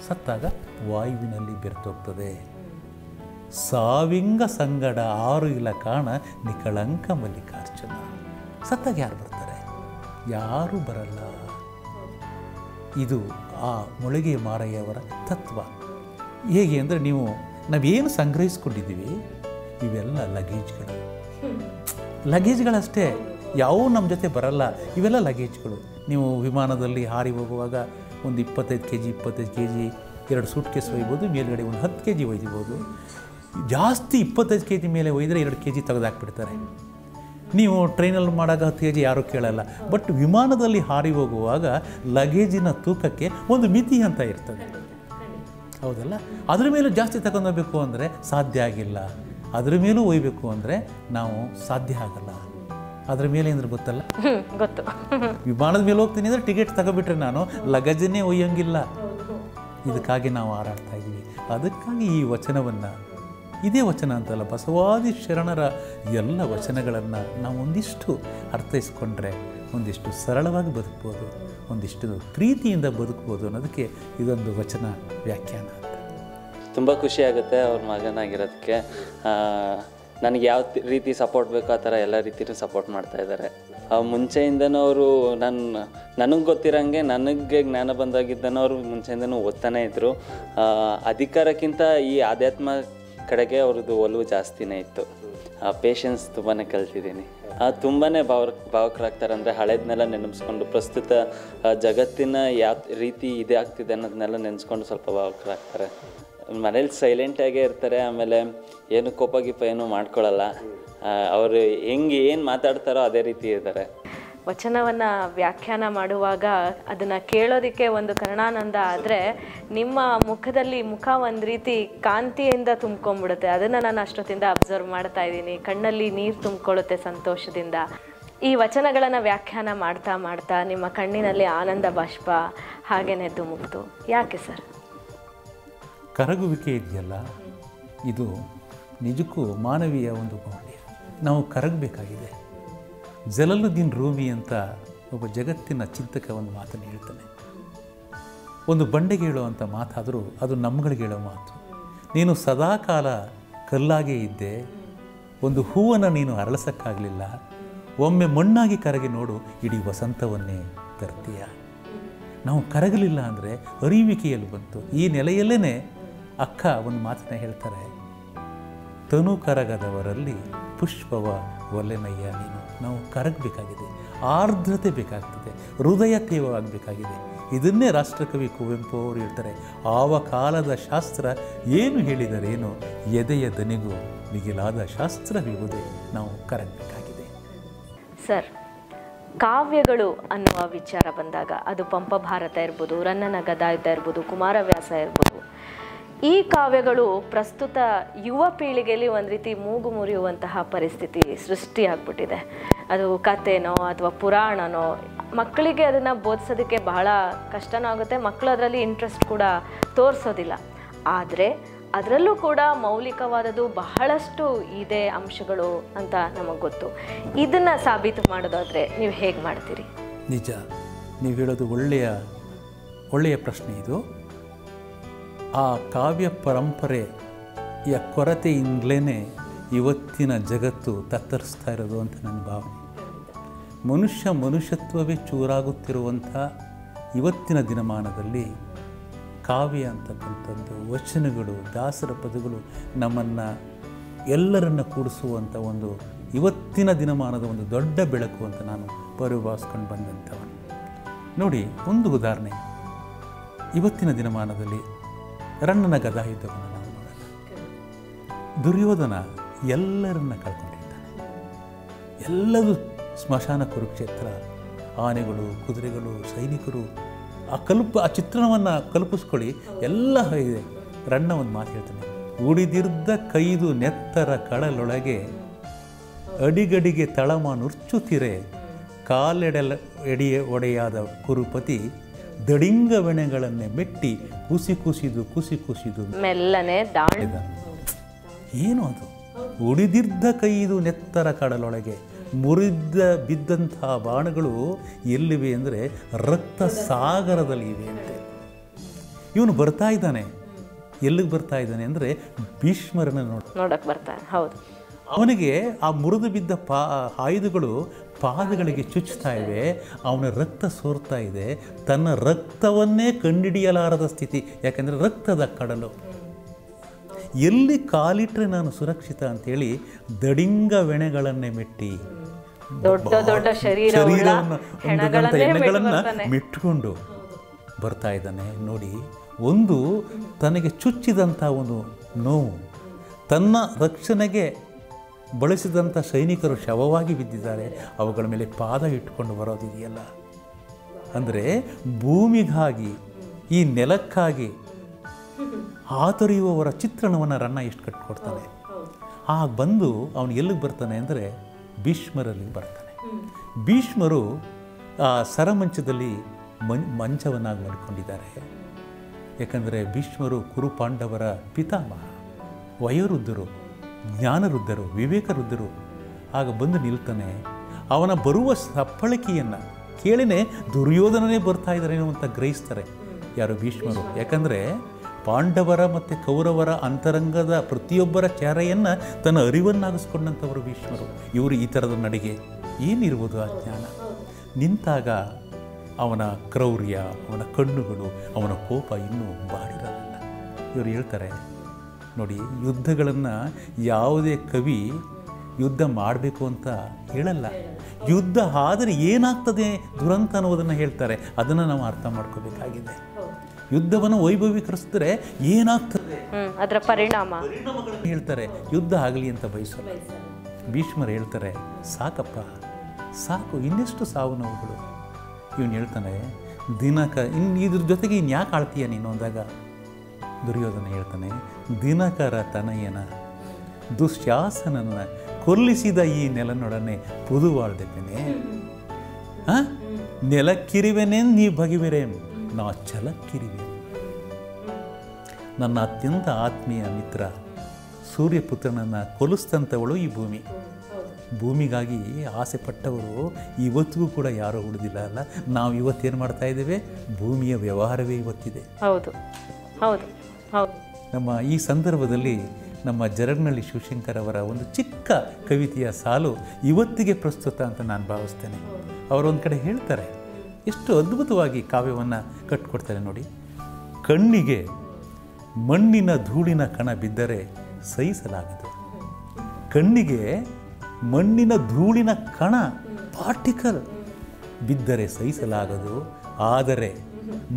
ಸತ್ತಾಗ ವಾಯುವಿನಲ್ಲಿ ಬೆರೆತೋಗ್ತದೆ. ಸಾವಿಂಗ ಸಂಗಡ ಆರು ಇಲ್ಲ ಕಾಣ ನಿಕಳಂಕ ಮಲ್ಲಿಕಾರ್ಜುನ ಸತ್ತಾಗ ಯಾರು ಬರ್ತಾರೆ? ಯಾರೂ ಬರಲ್ಲ. ಇದು ಆ ಮೊಳಗೆ ಮಾರಯ್ಯವರ ತತ್ವ. ಹೇಗೆ ಅಂದರೆ ನೀವು, ನಾವೇನು ಸಂಗ್ರಹಿಸ್ಕೊಂಡಿದ್ದೀವಿ? ಇವೆಲ್ಲ ಲಗೇಜ್ಗಳು. ಲಗೇಜ್ಗಳಷ್ಟೇ, ಯಾವೂ ನಮ್ಮ ಜೊತೆ ಬರಲ್ಲ. ಇವೆಲ್ಲ ಲಗೇಜ್ಗಳು. ನೀವು ವಿಮಾನದಲ್ಲಿ ಹಾರಿ ಹೋಗುವಾಗ ಒಂದು ಇಪ್ಪತ್ತೈದು ಕೆ ಜಿ ಇಪ್ಪತ್ತೈದು ಕೆ ಜಿ ಎರಡು ಸೂಟ್ ಕೇಸ್ ಒಯ್ಬೋದು, ಮೇಲುಗಡೆ ಒಂದು ಹತ್ತು ಕೆ ಜಿ ಒಯ್ದಿಬೋದು. ಜಾಸ್ತಿ ಇಪ್ಪತ್ತೈದು ಕೆ ಜಿ ಮೇಲೆ ಒಯ್ದರೆ ಎರಡು ಕೆ ಜಿ ತೆಗೆದಾಕ್ಬಿಡ್ತಾರೆ. ನೀವು ಟ್ರೈನಲ್ಲಿ ಮಾಡಾಗ ಹತ್ತು ಕೆ ಜಿ ಯಾರೂ ಕೇಳಲ್ಲ. ಬಟ್ ವಿಮಾನದಲ್ಲಿ ಹಾರಿ ಹೋಗುವಾಗ ಲಗೇಜಿನ ತೂಕಕ್ಕೆ ಒಂದು ಮಿತಿ ಅಂತ ಇರ್ತದೆ. ಹೌದಲ್ಲ? ಅದ್ರ ಮೇಲೂ ಜಾಸ್ತಿ ತಗೊಂಡೋಗ್ಬೇಕು ಅಂದರೆ ಸಾಧ್ಯ ಆಗಿಲ್ಲ. ಅದ್ರ ಮೇಲೂ ಒಯ್ಬೇಕು ಅಂದರೆ ನಾವು ಸಾಧ್ಯ ಆಗಲ್ಲ. ಅದ್ರ ಮೇಲೆ ಅಂದ್ರೆ ಗೊತ್ತಲ್ಲ? ಗೊತ್ತು. ವಿಮಾನದ ಮೇಲೆ ಹೋಗ್ತೀನಿ ಅಂದರೆ ಟಿಕೆಟ್ ತಗೊಬಿಟ್ರೆ ನಾನು ಲಗೇಜನ್ನೇ ಒಯ್ಯಂಗಿಲ್ಲ. ಇದಕ್ಕಾಗಿ ನಾವು ಹಾರಾಡ್ತಾ ಇದ್ದೀವಿ. ಅದಕ್ಕಾಗಿ ಈ ವಚನವನ್ನು ಇದೇ ವಚನ ಅಂತಲ್ಲ, ಬಸವಾದಿ ಶರಣರ ಎಲ್ಲ ವಚನಗಳನ್ನು ನಾವು ಒಂದಿಷ್ಟು ಅರ್ಥೈಸ್ಕೊಂಡ್ರೆ ಒಂದಿಷ್ಟು ಸರಳವಾಗಿ ಬದುಕ್ಬೋದು, ಒಂದಿಷ್ಟು ಪ್ರೀತಿಯಿಂದ ಬದುಕ್ಬೋದು ಅನ್ನೋದಕ್ಕೆ ಇದೊಂದು ವಚನ ವ್ಯಾಖ್ಯಾನ ಅಂತ. ತುಂಬ ಖುಷಿಯಾಗುತ್ತೆ ಅವ್ರ ಮಗನಾಗಿರೋದಕ್ಕೆ. ನನಗೆ ಯಾವ ರೀತಿ ಸಪೋರ್ಟ್ ಬೇಕೋ ಆ ಥರ ಎಲ್ಲ ರೀತಿಯೂ ಸಪೋರ್ಟ್ ಮಾಡ್ತಾ ಇದ್ದಾರೆ. ಮುಂಚೆಯಿಂದನೂ ಅವರು ನನ್ನ ನನಗೆ ಗೊತ್ತಿರೋಂಗೆ ನನಗೆ ಜ್ಞಾನ ಬಂದಾಗಿದ್ದನೂ ಅವರು ಮುಂಚೆಯಿಂದನೂ ಓದ್ತಾನೆ ಇದ್ದರು ಅಧಿಕಾರಕ್ಕಿಂತ ಈ ಆಧ್ಯಾತ್ಮ ಕಡೆಗೆ ಅವ್ರದ್ದು ಒಲವು ಜಾಸ್ತಿನೇ ಇತ್ತು. ಆ ಪೇಷನ್ಸ್ ತುಂಬಾ ಕಲ್ತಿದ್ದೀನಿ. ತುಂಬಾ ಭಾವ ಭಾವಕರಾಗ್ತಾರೆ ಅಂದರೆ ಹಳೇದನ್ನೆಲ್ಲ ನೆನೆಸ್ಕೊಂಡು ಪ್ರಸ್ತುತ ಆ, ಜಗತ್ತಿನ ಯಾವ ರೀತಿ ಇದೆ ಆಗ್ತಿದೆ ಅನ್ನೋದನ್ನೆಲ್ಲ ನೆನೆಸ್ಕೊಂಡು ಸ್ವಲ್ಪ ಭಾವಕರಾಗ್ತಾರೆ. ಮನೇಲಿ ಸೈಲೆಂಟಾಗೇ ಇರ್ತಾರೆ ಆಮೇಲೆ ಏನು ಕೋಪ ಗೀಪ ಏನು ಮಾಡ್ಕೊಳ್ಳಲ್ಲ ಅವರು ಹೆಂಗೆ ಏನು ಮಾತಾಡ್ತಾರೋ ಅದೇ ರೀತಿ ಇದ್ದಾರೆ. ವಚನವನ್ನು ವ್ಯಾಖ್ಯಾನ ಮಾಡುವಾಗ ಅದನ್ನು ಕೇಳೋದಕ್ಕೆ ಒಂದು ಕರುಣಾನಂದ ಆದರೆ ನಿಮ್ಮ ಮುಖದಲ್ಲಿ ಮುಖ ಒಂದು ರೀತಿ ಕಾಂತಿಯಿಂದ ತುಂಬ್ಕೊಂಡ್ಬಿಡುತ್ತೆ. ಅದನ್ನು ನಾನು ಅಷ್ಟೊತ್ತಿಂದ ಅಬ್ಸರ್ವ್ ಮಾಡ್ತಾ ಇದ್ದೀನಿ. ಕಣ್ಣಲ್ಲಿ ನೀರು ತುಂಬ್ಕೊಳ್ಳುತ್ತೆ ಸಂತೋಷದಿಂದ. ಈ ವಚನಗಳನ್ನು ವ್ಯಾಖ್ಯಾನ ಮಾಡ್ತಾ ಮಾಡ್ತಾ ನಿಮ್ಮ ಕಣ್ಣಿನಲ್ಲಿ ಆನಂದ ಬಾಷ್ಪ ಹಾಗೇನೆ ಧುಮುಕ್ತು ಯಾಕೆ ಸರ್? ಕರಗುವಿಕೆ ಇದೆಯಲ್ಲ, ಇದು ನಿಜಕ್ಕೂ ಮಾನವೀಯ ಒಂದು ಮೌಲ್ಯ ನಾವು ಕರಗಬೇಕಾಗಿದೆ. ಜಲಲುದ್ದೀನ್ ರೂಮಿ ಅಂತ ಒಬ್ಬ ಜಗತ್ತಿನ ಚಿಂತಕ ಒಂದು ಮಾತನ್ನು ಹೇಳ್ತಾನೆ. ಒಂದು ಬಂಡೆಗೆ ಹೇಳುವಂಥ ಮಾತಾದರೂ ಅದು ನಮ್ಮಗಳಿಗೆ ಹೇಳೋ ಮಾತು. ನೀನು ಸದಾಕಾಲ ಕಲ್ಲಾಗೇ ಇದ್ದೆ, ಒಂದು ಹೂವನ್ನು ನೀನು ಅರಳಿಸೋಕ್ಕಾಗಲಿಲ್ಲ, ಒಮ್ಮೆ ಮಣ್ಣಾಗಿ ಕರಗಿ ನೋಡು, ಇಡೀ ವಸಂತವನ್ನೇ ತರ್ತೀಯ. ನಾವು ಕರಗಲಿಲ್ಲ ಅಂದರೆ ಅರಿವಿಕೆಯಲ್ಲಿ ಬಂತು. ಈ ನೆಲೆಯಲ್ಲೇ ಅಕ್ಕ ಒಂದು ಮಾತನ್ನ ಹೇಳ್ತಾರೆ, ತನು ಕರಗದವರಲ್ಲಿ ಪುಷ್ಪವ ಒಲೆನಯ್ಯ ನೀನು. ನಾವು ಕರಗಬೇಕಾಗಿದೆ, ಆರ್ದ್ರತೆ ಬೇಕಾಗ್ತದೆ, ಹೃದಯ ತೇವವಾಗಬೇಕಾಗಿದೆ ಇದನ್ನೇ ರಾಷ್ಟ್ರಕವಿ ಕುವೆಂಪು ಅವರು ಹೇಳ್ತಾರೆ. ಆವ ಕಾಲದ ಶಾಸ್ತ್ರ ಏನು ಹೇಳಿದರೇನು, ಎದೆಯ ದನಿಗೂ ಮಿಗಿಲಾದ ಶಾಸ್ತ್ರವಿರುವುದೇ ನಾವು ಕರಗಬೇಕಾಗಿದೆ. ಸರ್, ಕಾವ್ಯಗಳು ಅನ್ನುವ ವಿಚಾರ ಬಂದಾಗ ಅದು ಪಂಪ ಭಾರತ ಇರ್ಬೋದು, ರನ್ನನ ಗದಾಯುಧ ಇರ್ಬೋದು, ಕುಮಾರವ್ಯಾಸ ಇರ್ಬೋದು. ಈ ಕಾವ್ಯಗಳು ಪ್ರಸ್ತುತ ಯುವ ಪೀಳಿಗೆಯಲ್ಲಿ ಒಂದು ರೀತಿ ಮೂಗು ಮುರಿಯುವಂತಹ ಪರಿಸ್ಥಿತಿ ಸೃಷ್ಟಿಯಾಗ್ಬಿಟ್ಟಿದೆ. ಅದು ಕಥೆನೋ ಅಥವಾ ಪುರಾಣನೋ, ಮಕ್ಕಳಿಗೆ ಅದನ್ನು ಬೋಧಿಸೋದಕ್ಕೆ ಬಹಳ ಕಷ್ಟನೂ ಆಗುತ್ತೆ. ಮಕ್ಕಳು ಅದರಲ್ಲಿ ಇಂಟ್ರೆಸ್ಟ್ ಕೂಡ ತೋರಿಸೋದಿಲ್ಲ. ಆದರೆ ಅದರಲ್ಲೂ ಕೂಡ ಮೌಲಿಕವಾದದ್ದು ಬಹಳಷ್ಟು ಇದೆ ಅಂಶಗಳು ಅಂತ ನಮಗೆ ಗೊತ್ತು. ಇದನ್ನು ಸಾಬೀತು ಮಾಡೋದಾದರೆ ನೀವು ಹೇಗೆ ಮಾಡ್ತೀರಿ? ನಿಜ. ನೀವು ಹೇಳೋದು ಒಳ್ಳೆಯ ಒಳ್ಳೆಯ ಪ್ರಶ್ನೆ ಇದು. ಆ ಕಾವ್ಯ ಪರಂಪರೆಯ ಕೊರತೆಯಿಂದಲೇ ಇವತ್ತಿನ ಜಗತ್ತು ತತ್ತರಿಸ್ತಾ ಇರೋದು ಅಂತ ನನ್ನ ಭಾವನೆ. ಮನುಷ್ಯ ಮನುಷ್ಯತ್ವವೇ ಚೂರಾಗುತ್ತಿರುವಂಥ ಇವತ್ತಿನ ದಿನಮಾನದಲ್ಲಿ ಕಾವ್ಯ ಅಂತಕ್ಕಂಥದ್ದು, ವಚನಗಳು, ದಾಸರ ಪದಗಳು ನಮ್ಮನ್ನು ಎಲ್ಲರನ್ನ ಕೂಡಿಸುವಂಥ ಒಂದು ಇವತ್ತಿನ ದಿನಮಾನದ ಒಂದು ದೊಡ್ಡ ಬೆಳಕು ಅಂತ ನಾನು ಪರಿಭಾವಿಸ್ಕೊಂಡು ಬಂದಂಥವನು. ನೋಡಿ, ಒಂದು ಉದಾಹರಣೆ. ಇವತ್ತಿನ ದಿನಮಾನದಲ್ಲಿ ರಣ್ಣನ ಗದಾ ನಾವು ನೋಡೋಣ. ದುರ್ಯೋಧನ ಎಲ್ಲರನ್ನ ಕಳ್ಕೊಂಡಿದ್ದಾನೆ. ಎಲ್ಲದೂ ಸ್ಮಶಾನ ಕುರುಕ್ಷೇತ್ರ ಆನೆಗಳು ಕುದುರೆಗಳು ಸೈನಿಕರು ಆ ಕಲ್ಪ ಆ ಚಿತ್ರಣವನ್ನು ಕಲ್ಪಿಸ್ಕೊಳ್ಳಿ ಎಲ್ಲ ಇದೆ. ರಣ್ಣ ಒಂದು ಮಾತು ಹೇಳ್ತಾನೆ. ಉಳಿದಿರ್ದ ಕೈದು ನೆತ್ತರ ಕಳಲೊಳಗೆ ಅಡಿಗಡಿಗೆ ತಳಮ ನುರ್ಚುತ್ತಿರೆ ಕಾಲೆಡೆಲ ಎಡಿಯ ಒಡೆಯಾದ ಕುರುಪತಿ ದಡಿಂಗ ವೆಣೆಗಳನ್ನೇ ಮೆಟ್ಟಿ ಕುಸಿ ಕುಸಿದು ಕುಸಿ ಕುಸಿದು ಮೆಲ್ಲನೆ ಏನು ಅದು? ಉಳಿದಿದ್ದ ಕೈದು ನೆತ್ತರ ಕಡಲೊಳಗೆ ಮುರಿದ ಬಿದ್ದಂತಹ ಬಾಣಗಳು ಎಲ್ಲಿವೆ ಅಂದರೆ ರಕ್ತ ಸಾಗರದಲ್ಲಿ ಇವೆ ಅಂತೆ. ಇವನು ಬರ್ತಾ ಇದ್ದಾನೆ. ಎಲ್ಲಿಗೆ ಬರ್ತಾ ಇದ್ದಾನೆ ಅಂದರೆ ಭೀಷ್ಮರನ್ನ ನೋಡ ನೋಡಕ್ಕೆ ಬರ್ತಾನೆ ಹೌದು. ಅವನಿಗೆ ಆ ಮುರಿದು ಬಿದ್ದ ಪಾ ಆಯುಧಗಳು ಪಾದಗಳಿಗೆ ಚುಚ್ಚುತ್ತಾ ಇವೆ. ಅವನ ರಕ್ತ ಸೋರ್ತಾ ಇದೆ. ತನ್ನ ರಕ್ತವನ್ನೇ ಕಂಡಿಡಿಯಲಾರದ ಸ್ಥಿತಿ ಯಾಕೆಂದರೆ ರಕ್ತದ ಕಡಲು. ಎಲ್ಲಿ ಕಾಲಿಟ್ಟರೆ ನಾನು ಸುರಕ್ಷಿತ ಅಂಥೇಳಿ ದಡಿಂಗ ವೆಣೆಗಳನ್ನೇ ಮೆಟ್ಟಿ ದೊಡ್ಡ ದೊಡ್ಡ ಶರೀರವನ್ನು. ಮೆಟ್ಟುಕೊಂಡು ಬರ್ತಾ ಇದ್ದಾನೆ. ನೋಡಿ ಒಂದು ತನಗೆ ಚುಚ್ಚಿದಂಥ ಒಂದು ನೋವು ತನ್ನ ರಕ್ಷಣೆಗೆ ಬಳಸಿದಂಥ ಸೈನಿಕರು ಶವವಾಗಿ ಬಿದ್ದಿದ್ದಾರೆ. ಅವುಗಳ ಮೇಲೆ ಪಾದ ಇಟ್ಕೊಂಡು ಬರೋದಿದೆಯಲ್ಲ ಅಂದರೆ ಭೂಮಿಗಾಗಿ ಈ ನೆಲಕ್ಕಾಗಿ ಆತರಿಯುವವರ ಚಿತ್ರಣವನ್ನು ರನ್ನ ಎಷ್ಟು ಕಟ್ಟಿಕೊಡ್ತಾನೆ ಆಗ ಬಂದು ಅವನು ಎಲ್ಲಿಗೆ ಬರ್ತಾನೆ ಅಂದರೆ ಭೀಷ್ಮರಲ್ಲಿ ಬರ್ತಾನೆ. ಭೀಷ್ಮರು ಆ ಸರಮಂಚದಲ್ಲಿ ಮಂ ಮಂಚವನ್ನಾಗಿ ಮಾಡಿಕೊಂಡಿದ್ದಾರೆ ಯಾಕಂದರೆ ಭೀಷ್ಮರು ಕುರುಪಾಂಡವರ ಪಿತಾಮಹ ವಯೋವೃದ್ಧರು ಜ್ಞಾನವೃದ್ಧರು ವಿವೇಕವೃದ್ಧರು ಆಗ ಬಂದು ನಿಲ್ತಾನೆ. ಅವನ ಬರುವ ಸಪ್ಪಳಿಕೆಯನ್ನು ಕೇಳಿನೇ ದುರ್ಯೋಧನನೇ ಬರ್ತಾ ಇದ್ದಾರೆ ಅಂತ ಗ್ರಹಿಸ್ತಾರೆ ಯಾರು ಭೀಷ್ಮರು. ಯಾಕಂದರೆ ಪಾಂಡವರ ಮತ್ತು ಕೌರವರ ಅಂತರಂಗದ ಪ್ರತಿಯೊಬ್ಬರ ಚಾರೆಯನ್ನು ತನ್ನ ಅರಿವನ್ನಾಗಿಸ್ಕೊಂಡಂಥವರು ಭೀಷ್ಮರು. ಇವರು ಈ ಥರದ ನಡಿಗೆ ಏನಿರ್ಬೋದು ಆ ಜ್ಞಾನ? ನಿಂತಾಗ ಅವನ ಕ್ರೌರ್ಯ, ಅವನ ಕಣ್ಣುಗಳು, ಅವನ ಕೋಪ ಇನ್ನೂ ಬಾಡಿರಲಿಲ್ಲ. ಇವರು ಹೇಳ್ತಾರೆ, ನೋಡಿ, ಯುದ್ಧಗಳನ್ನು ಯಾವುದೇ ಕವಿ ಯುದ್ಧ ಮಾಡಬೇಕು ಅಂತ ಹೇಳಲ್ಲ. ಯುದ್ಧ ಆದರೆ ಏನಾಗ್ತದೆ ದುರಂತ ಅನ್ನೋದನ್ನು ಹೇಳ್ತಾರೆ. ಅದನ್ನು ನಾವು ಅರ್ಥ ಮಾಡ್ಕೋಬೇಕಾಗಿದೆ. ಯುದ್ಧವನ್ನು ವೈಭವೀಕರಿಸಿದ್ರೆ ಏನಾಗ್ತದೆ? ಅದರ ಪರಿಣಾಮ. ಪರಿಣಾಮಗಳನ್ನು ಹೇಳ್ತಾರೆ ಯುದ್ಧ ಆಗಲಿ ಅಂತ ಬಯಸಲ್ಲ. ಭೀಷ್ಮರು ಹೇಳ್ತಾರೆ ಸಾಕಪ್ಪ ಸಾಕು ಇನ್ನೆಷ್ಟು ಸಾವು ನೋವುಗಳು. ಇವನು ಹೇಳ್ತಾನೆ ದಿನಕ ಇನ್ನು ಇದ್ರ ಜೊತೆಗೆ ಇನ್ನು ಯಾಕೆ ಆಳ್ತೀಯ ನೀನು ಅಂದಾಗ? ದುರ್ಯೋಧನ ಹೇಳ್ತಾನೆ ದಿನಕರ ತನಯನ ದುಶ್ಯಾಸನನ ಕೊಲ್ಲಿಸಿದ ಈ ನೆಲನೊಡನೆ ಪುದುವಾಳ್ದೆಪೇನೆ ಆ? ನೆಲಕ್ಕಿರಿವೆನೆ ನೀ ಬಗಿವಿರೇ ನಾ ಛಲಕ್ಕಿರಿವೆ. ನನ್ನ ಅತ್ಯಂತ ಆತ್ಮೀಯ ಮಿತ್ರ ಸೂರ್ಯಪುತ್ರನನ್ನು ಕೊಲಿಸ್ತಂಥವಳು ಈ ಭೂಮಿ. ಭೂಮಿಗಾಗಿ ಆಸೆ ಪಟ್ಟವರು ಇವತ್ತಿಗೂ ಕೂಡ ಯಾರೂ ಉಳಿದಿಲ್ಲ ಅಲ್ಲ? ನಾವು ಇವತ್ತೇನು ಮಾಡ್ತಾ ಇದ್ದೇವೆ? ಭೂಮಿಯ ವ್ಯವಹಾರವೇ ಇವತ್ತಿದೆ. ಹೌದು ಹೌದು ಹೌದು. ನಮ್ಮ ಈ ಸಂದರ್ಭದಲ್ಲಿ ನಮ್ಮ ಜರಗ್ನಳ್ಳಿ ಶಿವಶಂಕರ್ ಅವರ ಒಂದು ಚಿಕ್ಕ ಕವಿತೆಯ ಸಾಲು ಇವತ್ತಿಗೆ ಪ್ರಸ್ತುತ ಅಂತ ನಾನು ಭಾವಿಸ್ತೇನೆ. ಅವರೊಂದು ಕಡೆ ಹೇಳ್ತಾರೆ ಎಷ್ಟು ಅದ್ಭುತವಾಗಿ ಕಾವ್ಯವನ್ನು ಕಟ್ಕೊಡ್ತಾರೆ ನೋಡಿ. ಕಣ್ಣಿಗೆ ಮಣ್ಣಿನ ಧೂಳಿನ ಕಣ ಬಿದ್ದರೆ ಸಹಿಸಲಾಗದು. ಕಣ್ಣಿಗೆ ಮಣ್ಣಿನ ಧೂಳಿನ ಕಣ ಪಾರ್ಟಿಕಲ್ ಬಿದ್ದರೆ ಸಹಿಸಲಾಗದು. ಆದರೆ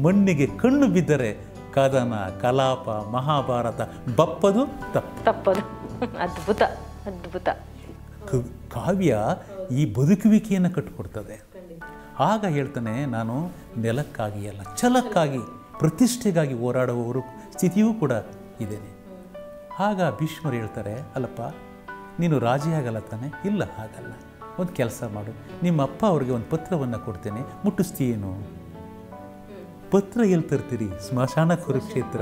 ಮಣ್ಣಿಗೆ ಕಣ್ಣು ಬಿದ್ದರೆ ಕದನ ಕಲಾಪ ಮಹಾಭಾರತ ಬಪ್ಪದು ತಪ್ಪು. ತಪ್ಪದು. ಅದ್ಭುತ ಅದ್ಭುತ. ಕಾವ್ಯ ಈ ಬದುಕುವಿಕೆಯನ್ನು ಕಟ್ಟಿಕೊಡ್ತದೆ. ಆಗ ಹೇಳ್ತಾನೆ ನಾನು ನೆಲಕ್ಕಾಗಿ ಅಲ್ಲ ಛಲಕ್ಕಾಗಿ ಪ್ರತಿಷ್ಠೆಗಾಗಿ ಹೋರಾಡುವವರು ಸ್ಥಿತಿಯೂ ಕೂಡ ಇದ್ದೇನೆ ಆಗ ಭೀಷ್ಮರು ಹೇಳ್ತಾರೆ ಅಲ್ಲಪ್ಪ ನೀನು ರಾಜಿಯಾಗಲ್ಲ ತಾನೆ? ಇಲ್ಲ ಹಾಗಲ್ಲ. ಒಂದು ಕೆಲಸ ಮಾಡು. ನಿಮ್ಮ ಅಪ್ಪ ಅವ್ರಿಗೆ ಒಂದು ಪತ್ರವನ್ನು ಕೊಡ್ತೇನೆ. ಮುಟ್ಟಿಸ್ತೀಯೇನು? ಪತ್ರ ಎಲ್ಲಿ ತರ್ತೀರಿ? ಸ್ಮಶಾನ ಕುರುಕ್ಷೇತ್ರ.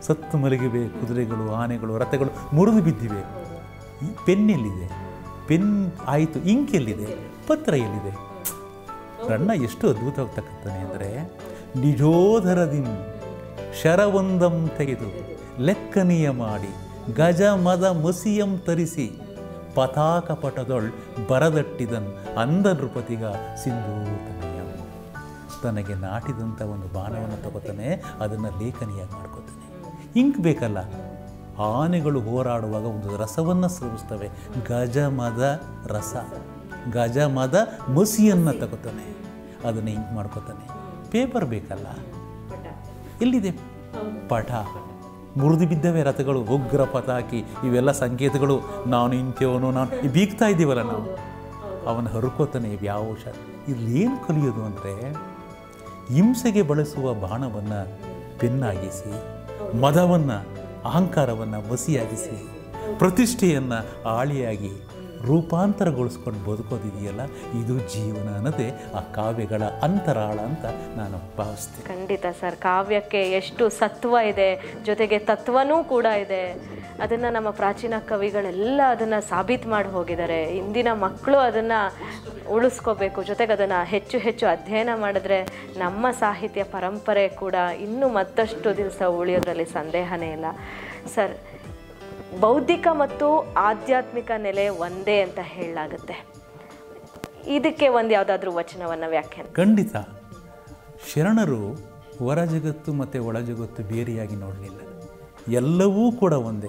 ಸತ್ತು ಮಲಗಿವೆ ಕುದುರೆಗಳು ಆನೆಗಳು ರಥಗಳು ಮುರಿದು ಬಿದ್ದಿವೆ. ಪೆನ್ ಎಲ್ಲಿದೆ? ಪೆನ್ ಆಯಿತು ಇಂಕ್ ಎಲ್ಲಿದೆ? ಪತ್ರ ಎಲ್ಲಿದೆ? ರಣ್ಣ ಎಷ್ಟು ಅದ್ಭುತವಾಗ್ತಕ್ಕಂಥ ಅಂದರೆ ನಿಜೋಧರದಿಂ ಶರವೊಂದಂ ತೆಗೆದು ಲೆಕ್ಕನಿಯ ಮಾಡಿ ಗಜ ಮದ ಮಸಿಯಂ ತರಿಸಿ ಪತಾಕ ಪಟದೊಳ್ ಬರದಟ್ಟಿದನ್ ಅಂದ ನೃಪತಿಗ ಸಿಂಧೂತನಯಂ ತನಗೆ ನಾಟಿದಂಥ ಒಂದು ಬಾಣವನ್ನು ತಗೋತಾನೆ, ಅದನ್ನು ಲೇಖನಿಯಾಗಿ ಮಾಡ್ಕೋತಾನೆ. ಇಂಕ್ ಬೇಕಲ್ಲ, ಆನೆಗಳು ಹೋರಾಡುವಾಗ ಒಂದು ರಸವನ್ನು ಸ್ರವಿಸ್ತವೆ ಗಜಮದ ರಸ. ಗಜಮದ ಮಸಿಯನ್ನು ತಗೋತಾನೆ, ಅದನ್ನು ಇಂಕ್ ಮಾಡ್ಕೋತಾನೆ. ಪೇಪರ್ ಬೇಕಲ್ಲ? ಎಲ್ಲಿದೆ? ಪಠ. ಮುರಿದು ಬಿದ್ದವೆ ರಥಗಳು, ಉಗ್ರ ಪತಾಕಿ ಇವೆಲ್ಲ ಸಂಕೇತಗಳು. ನಾನು ಇಂಥವನು, ನಾನು ಬೀಗ್ತಾ ಇದ್ದೀವಲ್ಲ ನಾವು. ಅವನು ಹರ್ಕೋತಾನೆ ಯಾವ ಶ ಇಲ್ಲೇನು ಕಲಿಯೋದು ಅಂದರೆ, ಹಿಂಸೆಗೆ ಬಳಸುವ ಬಾಣವನ್ನು ಬೆನ್ನಾಗಿಸಿ ಮದವನ್ನು, ಅಹಂಕಾರವನ್ನು ಬಸಿಯಾಗಿಸಿ ಪ್ರತಿಷ್ಠೆಯನ್ನು ಆಳಿಯಾಗಿ ರೂಪಾಂತರಗೊಳಿಸ್ಕೊಂಡು ಬದುಕೋದಿದೆಯಲ್ಲ? ಇದು ಜೀವನ ಅನ್ನೋದೇ ಆ ಕಾವ್ಯಗಳ ಅಂತರಾಳ ಅಂತ ನಾನು ಭಾವಿಸ್ತೀನಿ. ಖಂಡಿತ ಸರ್. ಕಾವ್ಯಕ್ಕೆ ಎಷ್ಟು ಸತ್ವ ಇದೆ, ಜೊತೆಗೆ ತತ್ವನೂ ಕೂಡ ಇದೆ. ಅದನ್ನು ನಮ್ಮ ಪ್ರಾಚೀನ ಕವಿಗಳೆಲ್ಲ ಅದನ್ನು ಸಾಬೀತು ಮಾಡಿ ಹೋಗಿದ್ದಾರೆ. ಇಂದಿನ ಮಕ್ಕಳು ಅದನ್ನು ಉಳಿಸ್ಕೋಬೇಕು. ಜೊತೆಗೆ ಅದನ್ನು ಹೆಚ್ಚು ಹೆಚ್ಚು ಅಧ್ಯಯನ ಮಾಡಿದ್ರೆ ನಮ್ಮ ಸಾಹಿತ್ಯ ಪರಂಪರೆ ಕೂಡ ಇನ್ನೂ ಮತ್ತಷ್ಟು ದಿವಸ ಉಳಿಯೋದ್ರಲ್ಲಿ ಸಂದೇಹನೇ ಇಲ್ಲ. ಸರ್ ಬೌದ್ಧಿಕ ಮತ್ತು ಆಧ್ಯಾತ್ಮಿಕ ನೆಲೆ ಒಂದೇ ಅಂತ ಹೇಳಲಾಗುತ್ತೆ. ಇದಕ್ಕೆ ಒಂದು ಯಾವುದಾದ್ರೂ ವಚನವನ್ನು ವ್ಯಾಖ್ಯಾನ. ಖಂಡಿತ. ಶರಣರು ಹೊರ ಜಗತ್ತು ಮತ್ತು ಒಳ ಜಗತ್ತು ಬೇರೆಯಾಗಿ ನೋಡಲಿಲ್ಲ. ಎಲ್ಲವೂ ಕೂಡ ಒಂದೇ.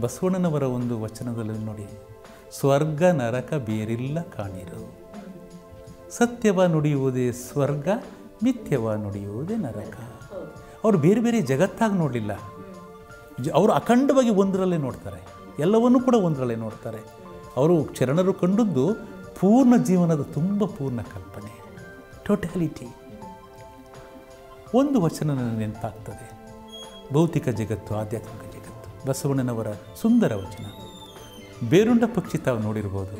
ಬಸವಣ್ಣನವರ ಒಂದು ವಚನದಲ್ಲಿ ನೋಡಿ, ಸ್ವರ್ಗ ನರಕ ಬೇರಿಲ್ಲ ಕಾಣಿರು. ಸತ್ಯವ ನುಡಿಯುವುದೇ ಸ್ವರ್ಗ, ಮಿಥ್ಯವ ನುಡಿಯುವುದೇ ನರಕ. ಅವರು ಬೇರೆ ಬೇರೆ ಜಗತ್ತಾಗಿ ನೋಡಲಿಲ್ಲ. ಅವರು ಅಖಂಡವಾಗಿ ಒಂದರಲ್ಲೇ ನೋಡ್ತಾರೆ. ಎಲ್ಲವನ್ನೂ ಕೂಡ ಒಂದರಲ್ಲೇ ನೋಡ್ತಾರೆ. ಅವರು ಚರಣರು ಕಂಡದ್ದು ಪೂರ್ಣ ಜೀವನದ ತುಂಬ ಪೂರ್ಣ ಕಲ್ಪನೆ. ಟೋಟ್ಯಾಲಿಟಿ ಒಂದು ವಚನ ನನಗೆ ನೆನಪಾಗ್ತದೆ. ಭೌತಿಕ ಜಗತ್ತು ಆಧ್ಯಾತ್ಮಿಕ ಜಗತ್ತು ಬಸವಣ್ಣನವರ ಸುಂದರ ವಚನ. ಬೇರುಂಡ ಪಕ್ಷಿ ತಾವು ನೋಡಿರ್ಬೋದು.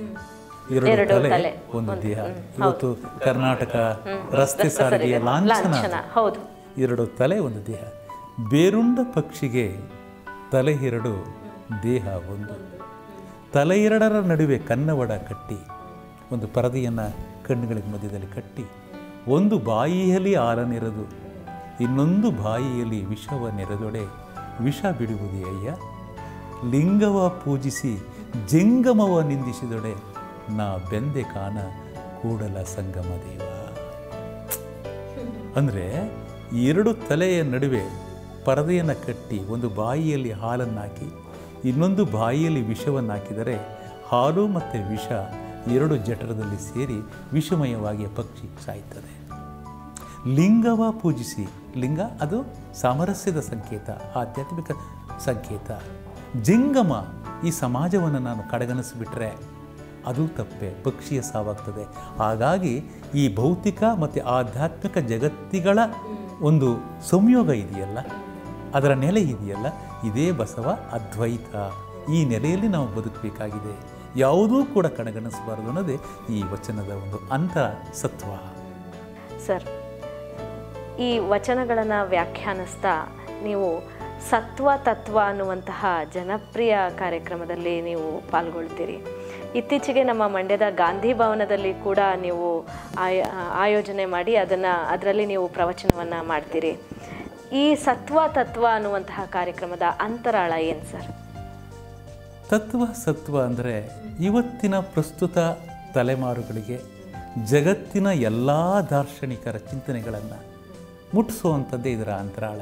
ಎರಡು ತಲೆ ಒಂದು ದೇಹ. ಇವತ್ತು ಕರ್ನಾಟಕ ರಸ್ತೆ ಸಾರಿಗೆ ಲಾಂಛನ. ಎರಡು ತಲೆ ಒಂದು ದೇಹ. ಬೇರುಂಡ ಪಕ್ಷಿಗೆ ತಲೆ ಎರಡು, ದೇಹ ಒಂದು. ತಲೆ ಎರಡರ ನಡುವೆ ಕನ್ನವಡ ಕಟ್ಟಿ, ಒಂದು ಪರದೆಯನ್ನು ಕಣ್ಣುಗಳಿಗೆ ಮಧ್ಯದಲ್ಲಿ ಕಟ್ಟಿ, ಒಂದು ಬಾಯಿಯಲ್ಲಿ ಆಲನೆರೆದು ಇನ್ನೊಂದು ಬಾಯಿಯಲ್ಲಿ ವಿಷವ ನೆರೆದೊಡೆ, ವಿಷ ಬಿಡುವುದು ಅಯ್ಯ? ಲಿಂಗವ ಪೂಜಿಸಿ, ಜಂಗಮವ ನಿಂದಿಸಿದೊಡೆ, ನಾ ಬೆಂದೆ ಕಾಣ ಕೂಡಲ ಸಂಗಮ ದೇವ. ಅಂದರೆ ಎರಡು ತಲೆಯ ನಡುವೆ ಪರದೆಯನ್ನು ಕಟ್ಟಿ ಒಂದು ಬಾಯಿಯಲ್ಲಿ ಹಾಲನ್ನು ಹಾಕಿ ಇನ್ನೊಂದು ಬಾಯಿಯಲ್ಲಿ ವಿಷವನ್ನು ಹಾಕಿದರೆ ಹಾಲು ಮತ್ತು ವಿಷ ಎರಡು ಜಠರದಲ್ಲಿ ಸೇರಿ ವಿಷಮಯವಾಗಿ ಪಕ್ಷಿ ಸಾಯ್ತದೆ. ಲಿಂಗವ ಪೂಜಿಸಿ, ಲಿಂಗ ಅದು ಸಾಮರಸ್ಯದ ಸಂಕೇತ, ಆಧ್ಯಾತ್ಮಿಕ ಸಂಕೇತ. ಜಂಗಮ ಈ ಸಮಾಜವನ್ನು ನಾನು ಕಡೆಗಣಿಸಿಬಿಟ್ರೆ ಅದು ತಪ್ಪೆ, ಪಕ್ಷಿಯ ಸಾವಾಗ್ತದೆ. ಹಾಗಾಗಿ ಈ ಭೌತಿಕ ಮತ್ತು ಆಧ್ಯಾತ್ಮಿಕ ಜಗತ್ತಿಗಳ ಒಂದು ಸಂಯೋಗ ಇದೆಯಲ್ಲ? ಅದರ ನೆಲೆ ಇದೆಯಲ್ಲ? ಇದೇ ಬಸವ ಅದ್ವೈತ. ಈ ನೆಲೆಯಲ್ಲಿ ನಾವು ಬದುಕಬೇಕಾಗಿದೆ. ಯಾವುದೂ ಕೂಡ ಕಣಗಣಿಸಬಾರದು ಅನ್ನೋದೇ ಈ ವಚನದ ಒಂದು ಅಂತ ಸತ್ವ. ಸರ್, ಈ ವಚನಗಳನ್ನು ವ್ಯಾಖ್ಯಾನಿಸ್ತಾ ನೀವು ಸತ್ವ, ತತ್ವ ಅನ್ನುವಂತಹ ಜನಪ್ರಿಯ ಕಾರ್ಯಕ್ರಮದಲ್ಲಿ ನೀವು ಪಾಲ್ಗೊಳ್ತೀರಿ. ಇತ್ತೀಚೆಗೆ ನಮ್ಮ ಮಂಡ್ಯದ ಗಾಂಧಿ ಭವನದಲ್ಲಿ ಕೂಡ ನೀವು ಆಯ, ಆಯೋಜನೆ ಮಾಡಿ ಅದನ್ನು, ಅದರಲ್ಲಿ ನೀವು ಪ್ರವಚನವನ್ನು ಮಾಡ್ತೀರಿ. ಈ ಸತ್ವ ತತ್ವ ಅನ್ನುವಂತಹ ಕಾರ್ಯಕ್ರಮದ ಅಂತರಾಳ ಏನು ಸರ್? ತತ್ವ ಸತ್ವ ಅಂದರೆ ಇವತ್ತಿನ ಪ್ರಸ್ತುತ ತಲೆಮಾರುಗಳಿಗೆ ಜಗತ್ತಿನ ಎಲ್ಲ ದಾರ್ಶನಿಕರ ಚಿಂತನೆಗಳನ್ನು ಮುಟ್ಟಿಸುವಂಥದ್ದೇ ಇದರ ಅಂತರಾಳ.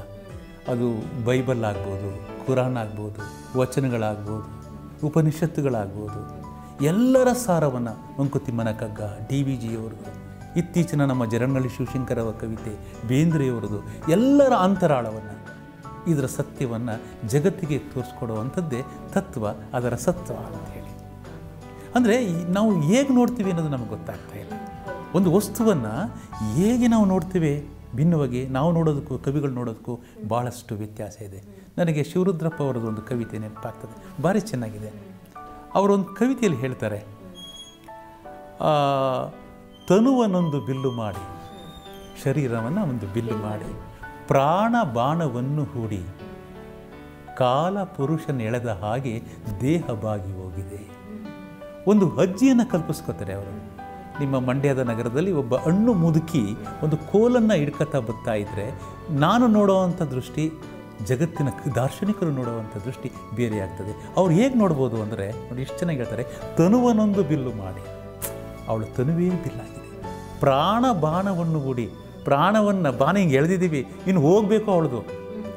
ಅದು ಬೈಬಲ್ ಆಗ್ಬೋದು, ಕುರಾನ್ ಆಗ್ಬೋದು, ವಚನಗಳಾಗ್ಬೋದು, ಉಪನಿಷತ್ತುಗಳಾಗ್ಬೋದು. ಎಲ್ಲರ ಸಾರವನ್ನು ಮಂಕುತಿಮ್ಮನ ಕಗ್ಗ, ಡಿ ವಿ ಜಿಯವರದು ಇತ್ತೀಚಿನ ನಮ್ಮ ಜರಂಗಳಿ ಶಿವಶಂಕರ ಅವರ ಕವಿತೆ ಬೇಂದ್ರೆಯವರದು ಎಲ್ಲರ ಅಂತರಾಳವನ್ನು, ಇದರ ಸತ್ಯವನ್ನು ಜಗತ್ತಿಗೆ ತೋರಿಸ್ಕೊಡುವಂಥದ್ದೇ ತತ್ವ, ಅದರ ಸತ್ವ ಅಂತ ಹೇಳಿ. ಅಂದರೆ ನಾವು ಹೇಗೆ ನೋಡ್ತೀವಿ ಅನ್ನೋದು ನಮಗೆ ಗೊತ್ತಾಗ್ತಾ ಇಲ್ಲ. ಒಂದು ವಸ್ತುವನ್ನು ಹೇಗೆ ನಾವು ನೋಡ್ತೀವಿ? ಭಿನ್ನವಾಗಿ ನಾವು ನೋಡೋದಕ್ಕೂ, ಕವಿಗಳು ನೋಡೋದಕ್ಕೂ ಭಾಳಷ್ಟು ವ್ಯತ್ಯಾಸ ಇದೆ. ನನಗೆ ಶಿವರುದ್ರಪ್ಪ ಅವರದ್ದು ಒಂದು ಕವಿತೆ ನೆನಪಾಗ್ತದೆ. ಭಾರಿ ಚೆನ್ನಾಗಿದೆ. ಅವರೊಂದು ಕವಿತೆಯಲ್ಲಿ ಹೇಳ್ತಾರೆ ಆ, ತನುವನ್ನೊಂದು ಬಿಲ್ಲು ಮಾಡಿ ಶರೀರವನ್ನು ಒಂದು ಬಿಲ್ಲು ಮಾಡಿ ಪ್ರಾಣ ಬಾಣವನ್ನು ಹೂಡಿ ಕಾಲ ಪುರುಷನೆಳೆದ ಹಾಗೆ ದೇಹ ಬಾಗಿ ಹೋಗಿದೆ. ಒಂದು ಅಜ್ಜಿಯನ್ನು ಕಲ್ಪಿಸ್ಕೋತಾರೆ ಅವರು. ನಿಮ್ಮ ಮಂಡ್ಯದ ನಗರದಲ್ಲಿ ಒಬ್ಬ ಹಣ್ಣು ಮುದುಕಿ ಒಂದು ಕೋಲನ್ನು ಹಿಡ್ಕೊತಾ ಬರ್ತಾ ಇದ್ದರೆ ನಾನು ನೋಡುವಂಥ ದೃಷ್ಟಿ ಜಗತ್ತಿನ ದಾರ್ಶನಿಕರು ನೋಡುವಂಥ ದೃಷ್ಟಿ ಬೇರೆಯಾಗ್ತದೆ ಅವ್ರು ಹೇಗೆ ನೋಡ್ಬೋದು ಅಂದರೆ ನೋಡಿ ಎಷ್ಟು ಚೆನ್ನಾಗಿ ಹೇಳ್ತಾರೆ ತನುವನೊಂದು ಬಿಲ್ಲು ಮಾಡಿ. ಅವಳು ತನುವೇ ಬಿಲ್ಲಾಗಿದೆ ಪ್ರಾಣ ಬಾಣವನ್ನು ಹೂಡಿ, ಪ್ರಾಣವನ್ನು ಬಾಣ ಹಿಂಗೆ ಎಳೆದಿದ್ದೀವಿ, ಇನ್ನು ಹೋಗಬೇಕು ಅವಳದು.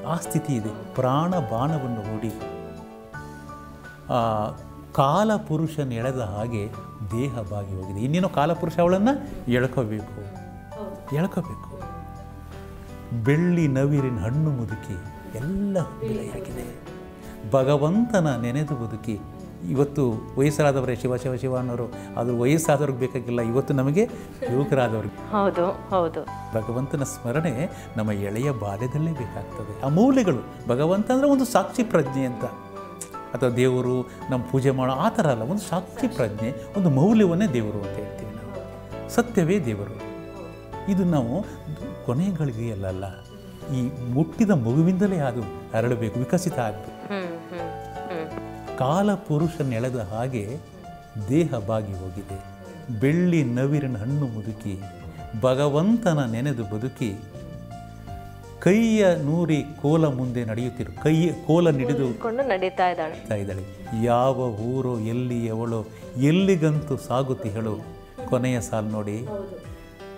ಆ ಸ್ಥಿತಿ ಇದೆ. ಪ್ರಾಣ ಬಾಣವನ್ನು ಹೂಡಿ. ಕಾಲ ಪುರುಷನ ಎಳೆದ ಹಾಗೆ ದೇಹ ಬಾಗಿ ಹೋಗಿದೆ. ಇನ್ನೇನೋ ಕಾಲಪುರುಷ ಅವಳನ್ನು ಎಳ್ಕೋಬೇಕು. ಎಳ್ಕೋಬೇಕು. ಬೆಳ್ಳಿ ನವಿರಿನ ಹಣ್ಣು ಮುದುಕಿ ಎಲ್ಲ ಬೆಳೆಯಾಗಿದೆ ಭಗವಂತನ ನೆನೆದು ಬದುಕಿ ಇವತ್ತು ವಯಸ್ಸಾದವರೇ ಶಿವ ಶಿವ ಶಿವ ಅನ್ನೋರು ಅದು ವಯಸ್ಸಾದವ್ರಿಗೆ ಬೇಕಾಗಿಲ್ಲ. ಇವತ್ತು ನಮಗೆ ಯುವಕರಾದವ್ರಿಗೆ. ಹೌದು ಹೌದು. ಭಗವಂತನ ಸ್ಮರಣೆ ನಮ್ಮ ಎಳೆಯ ಬಾಲ್ಯದಲ್ಲೇ ಬೇಕಾಗ್ತದೆ. ಆ ಮೌಲ್ಯಗಳು ಭಗವಂತ ಅಂದರೆ ಒಂದು ಸಾಕ್ಷಿ ಪ್ರಜ್ಞೆ ಅಂತ. ಅಥವಾ ದೇವರು ನಮ್ಮ ಪೂಜೆ ಮಾಡೋ ಆ ಥರ ಅಲ್ಲ ಒಂದು ಸಾಕ್ಷಿ ಪ್ರಜ್ಞೆ ಒಂದು ಮೌಲ್ಯವನ್ನೇ ದೇವರು ಅಂತ ಹೇಳ್ತೀವಿ ನಾವು. ಸತ್ಯವೇ ದೇವರು. ಇದು ನಾವು ಕೊನೆಗಳಿಗೆ ಅಲ್ಲಲ್ಲ ಈ ಮುಟ್ಟಿದ ಮಗುವಿಂದಲೇ ಅದು ಅರಳಬೇಕು ವಿಕಸಿತ ಆಗಬೇಕು. ಕಾಲ ಪುರುಷ ನೆಳೆದ ಹಾಗೆ ದೇಹ ಬಾಗಿ ಹೋಗಿದೆ. ಬೆಳ್ಳಿ ನವಿರಿನ ಹಣ್ಣು ಮುದುಕಿ ಭಗವಂತನ ನೆನೆದು ಬದುಕಿ. ಕೈಯ ನೂರಿ ಕೋಲ ಮುಂದೆ ನಡೆಯುತ್ತಿರು ಕೈ ಕೋಲ ನಿಡಿದು ನಡೀತಾ ಇದ್ದಾಳೆ. ಇದ್ದಾಳೆ. ಯಾವ ಊರು ಎಲ್ಲಿ ಎವಳು ಎಲ್ಲಿಗಂತೂ ಸಾಗುತ್ತಿಹಳು ಕೊನೆಯ ಸಾಲು ನೋಡಿ.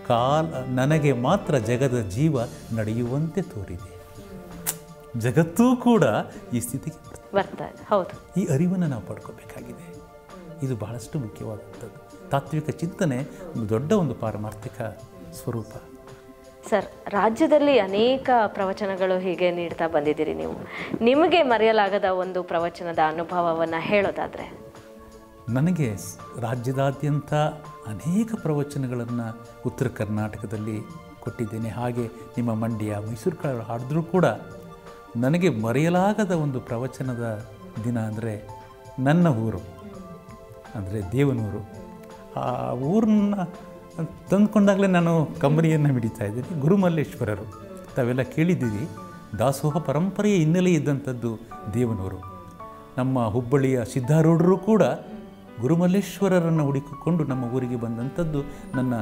ಕಾಲ ನನಗೆ ಮಾತ್ರ ಜಗದ ಜೀವ ನಡೆಯುವಂತೆ ತೋರಿದೆ. ಜಗತ್ತೂ ಕೂಡ ಈ ಸ್ಥಿತಿಗೆ ಬರ್ತದೆ. ಬರ್ತಾ ಇದೆ. ಹೌದು. ಈ ಅರಿವನ್ನು ನಾವು ಪಡ್ಕೋಬೇಕಾಗಿದೆ. ಇದು ಬಹಳಷ್ಟು ಮುಖ್ಯವಾದಂಥದ್ದು. ತಾತ್ವಿಕ ಚಿಂತನೆ ಒಂದು ದೊಡ್ಡ ಒಂದು ಪಾರಮಾರ್ಥಿಕ ಸ್ವರೂಪ. ಸರ್ ರಾಜ್ಯದಲ್ಲಿ ಅನೇಕ ಪ್ರವಚನಗಳು ಹೀಗೆ ನೀಡ್ತಾ ಬಂದಿದ್ದೀರಿ ನೀವು. ನಿಮಗೆ ಮರೆಯಲಾಗದ ಒಂದು ಪ್ರವಚನದ ಅನುಭವವನ್ನು ಹೇಳೋದಾದರೆ? ನನಗೆ ರಾಜ್ಯದಾದ್ಯಂತ ಅನೇಕ ಪ್ರವಚನಗಳನ್ನು ಉತ್ತರ ಕರ್ನಾಟಕದಲ್ಲಿ ಕೊಟ್ಟಿದ್ದೇನೆ. ಹಾಗೆ ನಿಮ್ಮ ಮಂಡ್ಯ ಮೈಸೂರು ಕಡೆ ಹಾಡಿದ್ರೂ ಕೂಡ ನನಗೆ ಮರೆಯಲಾಗದ ಒಂದು ಪ್ರವಚನದ ದಿನ ಅಂದರೆ ನನ್ನ ಊರು. ಅಂದರೆ ದೇವನೂರು. ಆ ಊರನ್ನ ತಂದುಕೊಂಡಾಗಲೇ ನಾನು ಕಂಬನಿಯನ್ನು ಹಿಡಿತಾ ಇದ್ದೀನಿ. ಗುರುಮಲ್ಲೇಶ್ವರರು. ತಾವೆಲ್ಲ ಕೇಳಿದ್ದೀರಿ. ದಾಸೋಹ ಪರಂಪರೆಯ ಹಿನ್ನೆಲೆ ಇದ್ದಂಥದ್ದು ದೇವನೂರು. ನಮ್ಮ ಹುಬ್ಬಳ್ಳಿಯ ಸಿದ್ಧಾರೂಢರು ಕೂಡ ಗುರುಮಲ್ಲೇಶ್ವರರನ್ನು ಹುಡುಕಿಕೊಂಡು ನಮ್ಮ ಊರಿಗೆ ಬಂದಂಥದ್ದು ನನ್ನ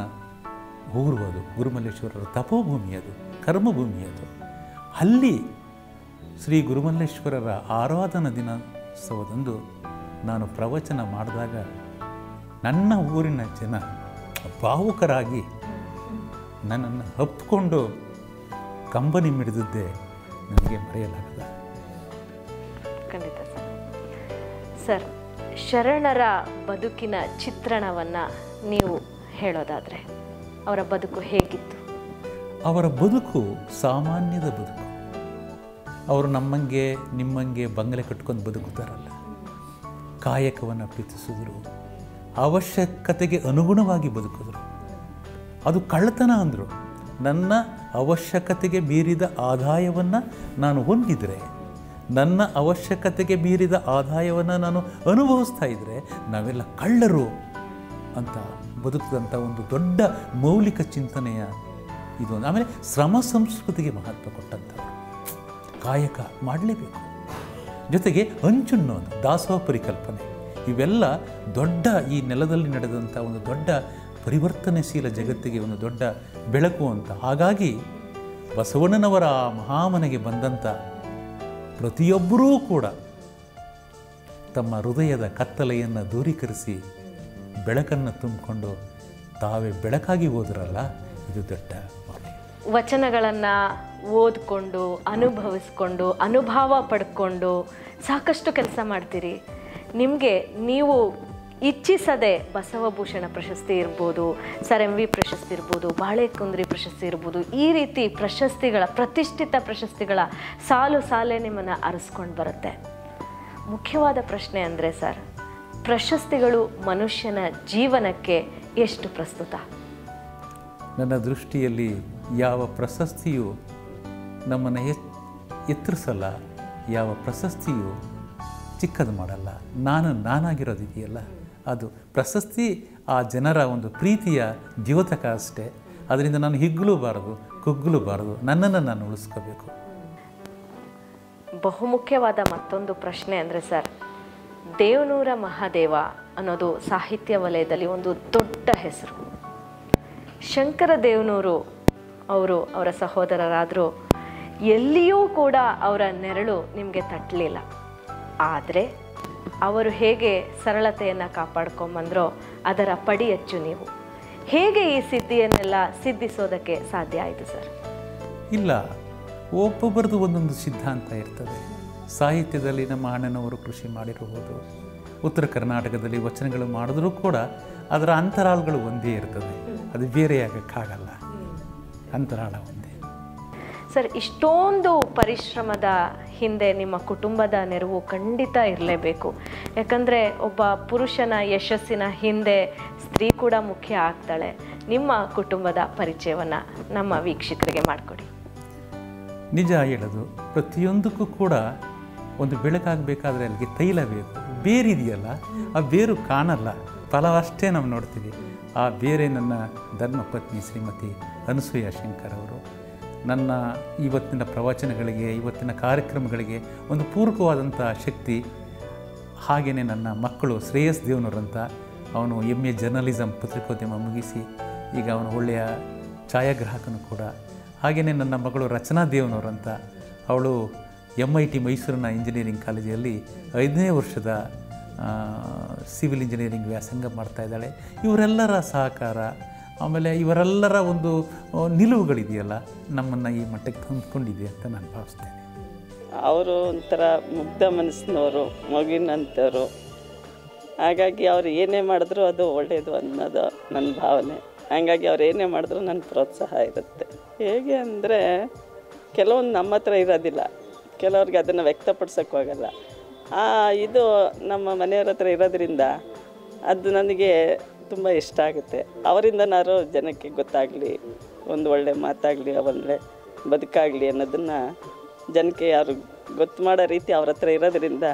ಊರು ಅದು. ಗುರುಮಲ್ಲೇಶ್ವರರ ತಪೋಭೂಮಿ ಅದು. ಕರ್ಮಭೂಮಿ ಅದು. ಅಲ್ಲಿ ಶ್ರೀ ಗುರುಮಲ್ಲೇಶ್ವರರ ಆರಾಧನಾ ದಿನೋತ್ಸವದಂದು ನಾನು ಪ್ರವಚನ ಮಾಡಿದಾಗ ನನ್ನ ಊರಿನ ಜನ ಭಾವುಕರಾಗಿ ನನ್ನನ್ನು ಹಪ್ಪಿಕೊಂಡು ಕಂಬನಿ ಮಿಡಿದಿದ್ದೆ ನನಗೆ ಮರೆಯಲಾಗದ. ಖಂಡಿತ ಸರ್. ಸರ್ ಶರಣರ ಬದುಕಿನ ಚಿತ್ರಣವನ್ನು ನೀವು ಹೇಳೋದಾದರೆ ಅವರ ಬದುಕು ಹೇಗಿತ್ತು? ಅವರ ಬದುಕು ಸಾಮಾನ್ಯದ ಬದುಕು. ಅವರು ನಮ್ಮಂಗೆ, ನಿಮ್ಮಂಗೆ ಬಂಗಲೆ ಕಟ್ಕೊಂಡು ಬದುಕುತ್ತಾರಲ್ಲ. ಕಾಯಕವನ್ನು ಪ್ರೀತಿಸಿದ್ರು. ಅವಶ್ಯಕತೆಗೆ ಅನುಗುಣವಾಗಿ ಬದುಕಿದ್ರು. ಅದು ಕಳ್ಳತನ ಅಂದರು. ನನ್ನ ಅವಶ್ಯಕತೆಗೆ ಮೀರಿದ ಆದಾಯವನ್ನು ನಾನು ಹೊಂದಿದರೆ, ನನ್ನ ಅವಶ್ಯಕತೆಗೆ ಮೀರಿದ ಆದಾಯವನ್ನು ನಾನು ಅನುಭವಿಸ್ತಾ ಇದ್ದರೆ ನಾವೆಲ್ಲ ಕಳ್ಳರು ಅಂತ ಬದುಕಿದಂಥ ಒಂದು ದೊಡ್ಡ ಮೌಲಿಕ ಚಿಂತನೆಯ ಇದು ಆಮೇಲೆ ಶ್ರಮ ಸಂಸ್ಕೃತಿಗೆ ಮಹತ್ವ ಕೊಟ್ಟಂಥವ್ರು ಕಾಯಕ ಮಾಡಲೇಬೇಕು. ಜೊತೆಗೆ ಅಂಚುಣ್ಣೋದು ದಾಸೋಹ ಪರಿಕಲ್ಪನೆ, ಇವೆಲ್ಲ ದೊಡ್ಡ ಈ ನೆಲದಲ್ಲಿ ನಡೆದಂಥ ಒಂದು ದೊಡ್ಡ ಪರಿವರ್ತನೆಶೀಲ ಜಗತ್ತಿಗೆ ಒಂದು ದೊಡ್ಡ ಬೆಳಕು ಅಂತ. ಹಾಗಾಗಿ ಬಸವಣ್ಣನವರ ಮಹಾಮನೆಗೆ ಬಂದಂಥ ಪ್ರತಿಯೊಬ್ಬರೂ ಕೂಡ ತಮ್ಮ ಹೃದಯದ ಕತ್ತಲೆಯನ್ನು ದೂರೀಕರಿಸಿ ಬೆಳಕನ್ನು ತುಂಬಿಕೊಂಡು ತಾವೇ ಬೆಳಕಾಗಿ ಹೋದ್ರಲ್ಲ, ಇದು ದೊಡ್ಡ ವಚನಗಳನ್ನು ಓದ್ಕೊಂಡು, ಅನುಭವಿಸ್ಕೊಂಡು, ಅನುಭವ ಪಡ್ಕೊಂಡು ಸಾಕಷ್ಟು ಕೆಲಸ ಮಾಡ್ತೀರಿ. ನಿಮಗೆ ನೀವು ಇಚ್ಛಿಸದೆ ಬಸವಭೂಷಣ ಪ್ರಶಸ್ತಿ ಇರ್ಬೋದು, ಸರ್ ಎಂ ವಿ ಪ್ರಶಸ್ತಿ ಇರ್ಬೋದು, ಬಾಳೆಕುಂದ್ರಿ ಪ್ರಶಸ್ತಿ ಇರ್ಬೋದು, ಈ ರೀತಿ ಪ್ರಶಸ್ತಿಗಳ, ಪ್ರತಿಷ್ಠಿತ ಪ್ರಶಸ್ತಿಗಳ ಸಾಲು ಸಾಲೇ ನಿಮ್ಮನ್ನು ಅರಸ್ಕೊಂಡು ಬರುತ್ತೆ. ಮುಖ್ಯವಾದ ಪ್ರಶ್ನೆ ಅಂದರೆ ಸರ್, ಪ್ರಶಸ್ತಿಗಳು ಮನುಷ್ಯನ ಜೀವನಕ್ಕೆ ಎಷ್ಟು ಪ್ರಸ್ತುತ? ನನ್ನ ದೃಷ್ಟಿಯಲ್ಲಿ ಯಾವ ಪ್ರಶಸ್ತಿಯು ನಮ್ಮನ್ನು ಎತ್ ಎತ್ತರಿಸಲ್ಲ ಯಾವ ಪ್ರಶಸ್ತಿಯು ಚಿಕ್ಕದು ಮಾಡಲ್ಲ. ನಾನು ನಾನಾಗಿರೋದಿದೆಯಲ್ಲ? ಅದು ಪ್ರಶಸ್ತಿ ಆ ಜನರ ಒಂದು ಪ್ರೀತಿಯ ದ್ಯೋತಕ ಅಷ್ಟೇ. ಅದರಿಂದ ನಾನು ಹಿಗ್ಗಲೂಬಾರದು ಕುಗ್ಗಲೂಬಾರದು ನನ್ನನ್ನು ನಾನು ಉಳಿಸ್ಕೋಬೇಕು. ಬಹುಮುಖ್ಯವಾದ ಮತ್ತೊಂದು ಪ್ರಶ್ನೆ ಅಂದರೆ ಸರ್, ದೇವನೂರ ಮಹಾದೇವ ಅನ್ನೋದು ಸಾಹಿತ್ಯ ವಲಯದಲ್ಲಿ ಒಂದು ದೊಡ್ಡ ಹೆಸರು. ಶಂಕರ ದೇವನೂರು ಅವರು ಅವರ ಸಹೋದರರಾದರೂ ಎಲ್ಲಿಯೂ ಕೂಡ ಅವರ ನೆರಳು ನಿಮಗೆ ತಟ್ಟಲಿಲ್ಲ. ಆದರೆ ಅವರು ಹೇಗೆ ಸರಳತೆಯನ್ನು ಕಾಪಾಡ್ಕೊಂಬಂದ್ರೋ ಅದರ ಪಡಿ ಹೆಚ್ಚು ನೀವು. ಹೇಗೆ ಈ ಸಿದ್ಧಿಯನ್ನೆಲ್ಲ ಸಿದ್ಧಿಸೋದಕ್ಕೆ ಸಾಧ್ಯ ಆಯಿತು ಸರ್? ಇಲ್ಲ, ಒಬ್ಬೊಬ್ಬರದು ಒಂದೊಂದು ಸಿದ್ಧಾಂತ ಇರ್ತದೆ. ಸಾಹಿತ್ಯದಲ್ಲಿ ನಮ್ಮ ಅಣ್ಣನವರು ಕೃಷಿ ಮಾಡಿರಬಹುದು, ಉತ್ತರ ಕರ್ನಾಟಕದಲ್ಲಿ ವಚನಗಳು ಮಾಡಿದ್ರೂ ಕೂಡ ಅದರ ಅಂತರಾಳಗಳು ಒಂದೇ ಇರ್ತದೆ. ಅದು ಬೇರೆಯಾಗಕ್ಕಾಗಲ್ಲ. ಅಂತರಾಳ ಸರ್, ಇಷ್ಟೊಂದು ಪರಿಶ್ರಮದ ಹಿಂದೆ ನಿಮ್ಮ ಕುಟುಂಬದ ನೆರವು ಖಂಡಿತ ಇರಲೇಬೇಕು. ಯಾಕಂದರೆ ಒಬ್ಬ ಪುರುಷನ ಯಶಸ್ಸಿನ ಹಿಂದೆ ಸ್ತ್ರೀ ಕೂಡ ಮುಖ್ಯ ಆಗ್ತಾಳೆ. ನಿಮ್ಮ ಕುಟುಂಬದ ಪರಿಚಯವನ್ನು ನಮ್ಮ ವೀಕ್ಷಕರಿಗೆ ಮಾಡಿಕೊಡಿ. ನಿಜ ಹೇಳೋದು, ಪ್ರತಿಯೊಂದಕ್ಕೂ ಕೂಡ ಒಂದು ಬೆಳಕಾಗಬೇಕಾದ್ರೆ ಅಲ್ಲಿಗೆ ತೈಲ ಬೇಕು. ಬೇರಿದೆಯಲ್ಲ, ಆ ಬೇರು ಕಾಣಲ್ಲ. ಫಲವಷ್ಟೇ ನಾವು ನೋಡ್ತೀವಿ. ಆ ಬೇರೆ ನನ್ನ ಧರ್ಮಪತ್ನಿ ಶ್ರೀಮತಿ ಅನಸೂಯ ಶಂಕರ್ ನನ್ನ ಇವತ್ತಿನ ಪ್ರವಚನಗಳಿಗೆ, ಇವತ್ತಿನ ಕಾರ್ಯಕ್ರಮಗಳಿಗೆ ಒಂದು ಪೂರಕವಾದಂಥ ಶಕ್ತಿ. ಹಾಗೆಯೇ ನನ್ನ ಮಕ್ಕಳು ಶ್ರೇಯಸ್ ದೇವನವರಂತ, ಅವನು ಎಂ ಎ ಜರ್ನಲಿಸಮ್ ಪತ್ರಿಕೋದ್ಯಮ ಮುಗಿಸಿ, ಈಗ ಅವನು ಒಳ್ಳೆಯ ಛಾಯಾಗ್ರಾಹಕನು ಕೂಡ. ಹಾಗೆಯೇ ನನ್ನ ಮಗಳು ರಚನಾ ದೇವನವರಂತ, ಅವಳು ಎಂ ಐ ಟಿ ಮೈಸೂರಿನ ಇಂಜಿನಿಯರಿಂಗ್ ಕಾಲೇಜಲ್ಲಿ ಐದನೇ ವರ್ಷದ ಸಿವಿಲ್ ಇಂಜಿನಿಯರಿಂಗ್ ವ್ಯಾಸಂಗ ಮಾಡ್ತಾ ಇದ್ದಾಳೆ. ಇವರೆಲ್ಲರ ಸಹಕಾರ ಆಮೇಲೆ ಇವರೆಲ್ಲರ ಒಂದು ನಿಲುವುಗಳಿದೆಯಲ್ಲ, ನಮ್ಮನ್ನು ಈ ಮಟ್ಟಕ್ಕೆ ತಂದುಕೊಂಡಿದೆ ಅಂತ ನಾನು ಭಾವಿಸ್ತೇನೆ. ಅವರು ಒಂಥರ ಮುಗ್ಧ ಮನಸ್ಸಿನವರು ಮಗುವಿನಂಥವ್ರು ಹಾಗಾಗಿ ಅವ್ರು ಏನೇ ಮಾಡಿದ್ರು ಅದು ಒಳ್ಳೆಯದು ಅನ್ನೋದು ನನ್ನ ಭಾವನೆ. ಹಾಗಾಗಿ ಅವ್ರು ಏನೇ ಮಾಡಿದ್ರು ನನ್ನ ಪ್ರೋತ್ಸಾಹ ಇರುತ್ತೆ. ಹೇಗೆ ಅಂದರೆ, ಕೆಲವೊಂದು ನಮ್ಮ ಹತ್ರ ಇರೋದಿಲ್ಲ. ಕೆಲವ್ರಿಗೆ ಅದನ್ನು ವ್ಯಕ್ತಪಡ್ಸೋಕ್ಕೆ ಹೋಗಲ್ಲ. ಇದು ನಮ್ಮ ಮನೆಯವ್ರ ಹತ್ರ ಇರೋದ್ರಿಂದ ಅದು ನನಗೆ ತುಂಬ ಇಷ್ಟ ಆಗುತ್ತೆ. ಅವರಿಂದನಾರು ಜನಕ್ಕೆ ಗೊತ್ತಾಗಲಿ, ಒಂದು ಒಳ್ಳೆ ಮಾತಾಗಲಿ ಒಳ್ಳೆ ಬದುಕಾಗಲಿ ಅನ್ನೋದನ್ನು ಜನಕ್ಕೆ ಯಾರು ಗೊತ್ತು ಮಾಡೋ ರೀತಿ ಅವ್ರ ಹತ್ರ ಇರೋದ್ರಿಂದ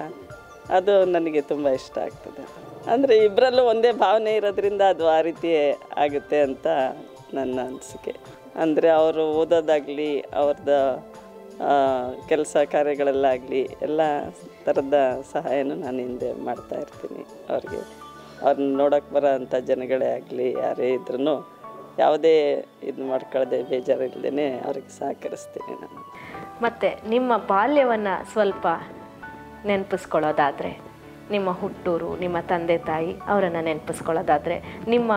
ಅದು ನನಗೆ ತುಂಬ ಇಷ್ಟ ಆಗ್ತದೆ. ಅಂದರೆ ಇಬ್ಬರಲ್ಲೂ ಒಂದೇ ಭಾವನೆ ಇರೋದ್ರಿಂದ ಅದು ಆ ರೀತಿ ಆಗುತ್ತೆ ಅಂತ ನನ್ನ ಅನಿಸಿಕೆ. ಅಂದರೆ ಅವರು ಓದೋದಾಗಲಿ ಅವ್ರದ್ದು ಕೆಲಸ ಕಾರ್ಯಗಳಲ್ಲಾಗಲಿ, ಎಲ್ಲ ಥರದ ಸಹಾಯನೂ ನಾನು ಹಿಂದೆ ಮಾಡ್ತಾ ಇರ್ತೀನಿ ಅವ್ರಿಗೆ. ಅವ್ರನ್ನ ನೋಡೋಕೆ ಬರೋ ಅಂಥ ಜನಗಳೇ ಆಗಲಿ ಯಾರೇ ಇದ್ರೂ ಯಾವುದೇ ಇದು ಮಾಡ್ಕೊಳ್ಳದೆ ಬೇಜಾರಿಲ್ಲದೇ ಅವ್ರಿಗೆ ಸಹಕರಿಸ್ತೀನಿ ನಾನು. ಮತ್ತು ನಿಮ್ಮ ಬಾಲ್ಯವನ್ನು ಸ್ವಲ್ಪ ನೆನಪಿಸ್ಕೊಳ್ಳೋದಾದರೆ ನಿಮ್ಮ ಹುಟ್ಟೂರು ನಿಮ್ಮ ತಂದೆ ತಾಯಿ ಅವರನ್ನು ನೆನಪಿಸ್ಕೊಳ್ಳೋದಾದರೆ ನಿಮ್ಮ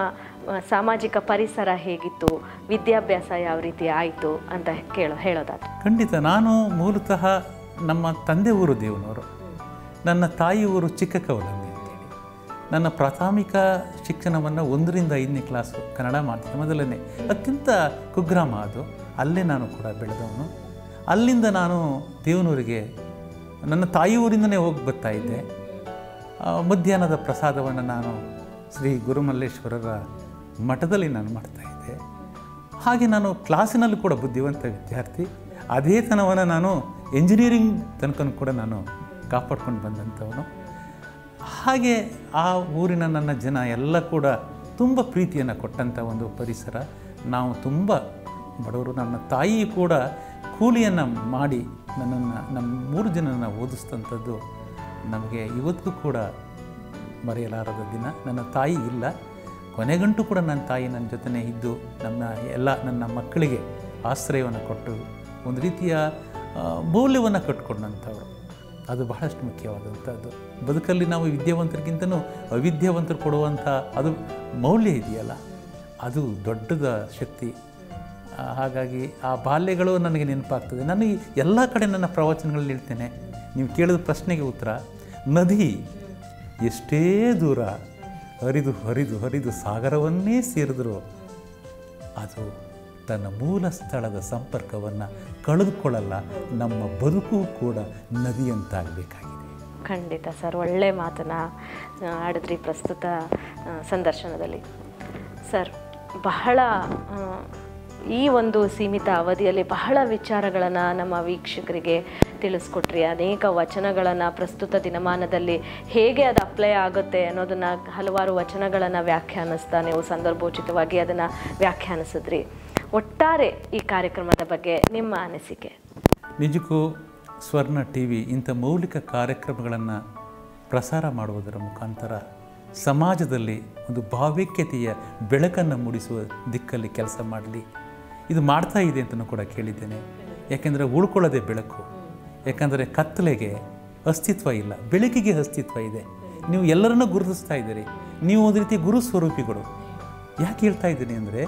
ಸಾಮಾಜಿಕ ಪರಿಸರ ಹೇಗಿತ್ತು ವಿದ್ಯಾಭ್ಯಾಸ ಯಾವ ರೀತಿ ಆಯಿತು ಅಂತ ಕೇಳೋ ಹೇಳೋದಾದ್ರೆ. ಖಂಡಿತ ನಾನು ಮೂಲತಃ ನಮ್ಮ ತಂದೆ ಊರು ದೇವನವರು. ನನ್ನ ತಾಯಿ ಊರು ಅಂತೇಳಿ ನನ್ನ ಪ್ರಾಥಮಿಕ ಶಿಕ್ಷಣವನ್ನು ಒಂದರಿಂದ ಐದನೇ ಕ್ಲಾಸು ಕನ್ನಡ ಮಾಧ್ಯಮದಲ್ಲೇ ಅತ್ಯಂತ ಕುಗ್ರಾಮ ಅದು. ಅಲ್ಲೇ ನಾನು ಕೂಡ ಬೆಳೆದವನು. ಅಲ್ಲಿಂದ ನಾನು ದೇವನೂರಿಗೆ, ನನ್ನ ತಾಯಿ ಊರಿಂದನೇ ಹೋಗಿ ಬರ್ತಾ ಇದ್ದೆ. ಮಧ್ಯಾಹ್ನದ ಪ್ರಸಾದವನ್ನು ನಾನು ಶ್ರೀ ಗುರುಮಲ್ಲೇಶ್ವರರ ಮಠದಲ್ಲಿ ನಾನು ಮಾಡ್ತಾ ಇದ್ದೆ. ಹಾಗೆ ನಾನು ಕ್ಲಾಸಿನಲ್ಲೂ ಕೂಡ ಬುದ್ಧಿವಂತ ವಿದ್ಯಾರ್ಥಿ. ಅದೇ ತನವನ್ನು ನಾನು ಎಂಜಿನಿಯರಿಂಗ್ ತನಕನೂ ಕೂಡ ನಾನು ಕಾಪಾಡ್ಕೊಂಡು ಬಂದಂಥವನು. ಹಾಗೆ ಆ ಊರಿನ ನನ್ನ ಜನ ಎಲ್ಲ ಕೂಡ ತುಂಬ ಪ್ರೀತಿಯನ್ನು ಕೊಟ್ಟಂಥ ಒಂದು ಪರಿಸರ. ನಾವು ತುಂಬ ಬಡವರು, ನನ್ನ ತಾಯಿ ಕೂಡ ಕೂಲಿಯನ್ನು ಮಾಡಿ ನನ್ನನ್ನು, ನಮ್ಮ ಮೂರು ಜನನ ಓದಿಸ್ತಂಥದ್ದು ನಮಗೆ ಇವತ್ತಿಗೂ ಕೂಡ ಮರೆಯಲಾರದ ದಿನ. ನನ್ನ ತಾಯಿ ಇಲ್ಲ. ಕೊನೆಗಂಟು ಕೂಡ ನನ್ನ ತಾಯಿ ನನ್ನ ಜೊತೆನೇ ಇದ್ದು ನನ್ನ ಎಲ್ಲ ನನ್ನ ಮಕ್ಕಳಿಗೆ ಆಶ್ರಯವನ್ನು ಕೊಟ್ಟು ಒಂದು ರೀತಿಯ ಮೌಲ್ಯವನ್ನು ಕಟ್ಕೊಂಡಂಥವ್ರು. ಅದು ಬಹಳಷ್ಟು ಮುಖ್ಯವಾದಂಥದ್ದು. ಬದುಕಲ್ಲಿ ನಾವು ವಿದ್ಯಾವಂತರಿಗಿಂತನೂ ಅವಿದ್ಯಾವಂತರು ಕೊಡುವಂಥ ಅದು ಮೌಲ್ಯ ಇದೆಯಲ್ಲ, ಅದು ದೊಡ್ಡದ ಶಕ್ತಿ. ಹಾಗಾಗಿ ಆ ಬಾಲ್ಯಗಳು ನನಗೆ ನೆನಪಾಗ್ತದೆ. ನಾನು ಎಲ್ಲ ಕಡೆ ನನ್ನ ಪ್ರವಚನಗಳಲ್ಲಿ ಹೇಳ್ತೇನೆ. ನೀವು ಕೇಳಿದ ಪ್ರಶ್ನೆಗೆ ಉತ್ತರ, ನದಿ ಎಷ್ಟೇ ದೂರ ಹರಿದು ಹರಿದು ಹರಿದು ಸಾಗರವನ್ನೇ ಸೇರಿದ್ರು ಅದು ತನ್ನ ಮೂಲ ಸ್ಥಳದ ಸಂಪರ್ಕವನ್ನು ಕಳೆದುಕೊಳ್ಳಲ್ಲ, ನಮ್ಮ ಬದುಕು ಕೂಡ ನದಿಯಂತಾಗಬೇಕಾಗಿದೆ ಖಂಡಿತ ಸರ್, ಒಳ್ಳೆ ಮಾತನ್ನು ಆಡಿದ್ರಿ ಪ್ರಸ್ತುತ ಸಂದರ್ಶನದಲ್ಲಿ. ಸರ್, ಬಹಳ ಈ ಒಂದು ಸೀಮಿತ ಅವಧಿಯಲ್ಲಿ ಬಹಳ ವಿಚಾರಗಳನ್ನು ನಮ್ಮ ವೀಕ್ಷಕರಿಗೆ ತಿಳಿಸ್ಕೊಟ್ರಿ. ಅನೇಕ ವಚನಗಳನ್ನು ಪ್ರಸ್ತುತ ದಿನಮಾನದಲ್ಲಿ ಹೇಗೆ ಅದು ಅಪ್ಲೈ ಆಗುತ್ತೆ ಅನ್ನೋದನ್ನು ಹಲವಾರು ವಚನಗಳನ್ನು ವ್ಯಾಖ್ಯಾನಿಸ್ತಾ ನೀವು ಸಂದರ್ಭೋಚಿತವಾಗಿ ಅದನ್ನು ವ್ಯಾಖ್ಯಾನಿಸಿದ್ರಿ. ಒಟ್ಟಾರೆ ಈ ಕಾರ್ಯಕ್ರಮದ ಬಗ್ಗೆ ನಿಮ್ಮ ಅನಿಸಿಕೆ? ನಿಜಕ್ಕೂ ಸ್ವರ್ಣ ಟಿ ವಿ ಇಂಥ ಮೌಲಿಕ ಕಾರ್ಯಕ್ರಮಗಳನ್ನು ಪ್ರಸಾರ ಮಾಡುವುದರ ಮುಖಾಂತರ ಸಮಾಜದಲ್ಲಿ ಒಂದು ಭಾವೈಕ್ಯತೆಯ ಬೆಳಕನ್ನು ಮೂಡಿಸುವ ದಿಕ್ಕಲ್ಲಿ ಕೆಲಸ ಮಾಡಲಿ. ಇದು ಮಾಡ್ತಾ ಇದೆ ಅಂತಲೂ ಕೂಡ ಕೇಳಿದ್ದೇನೆ. ಯಾಕೆಂದರೆ ಉಳ್ಕೊಳ್ಳೋದೇ ಬೆಳಕು, ಯಾಕಂದರೆ ಕತ್ತಲೆಗೆ ಅಸ್ತಿತ್ವ ಇಲ್ಲ, ಬೆಳಕಿಗೆ ಅಸ್ತಿತ್ವ ಇದೆ. ನೀವು ಎಲ್ಲರನ್ನೂ ಗುರುತಿಸ್ತಾ ಇದ್ದೀರಿ. ನೀವು ಒಂದು ರೀತಿ ಗುರು ಸ್ವರೂಪಿಗಳು. ಯಾಕೆ ಹೇಳ್ತಾ ಇದ್ದೀನಿ ಅಂದರೆ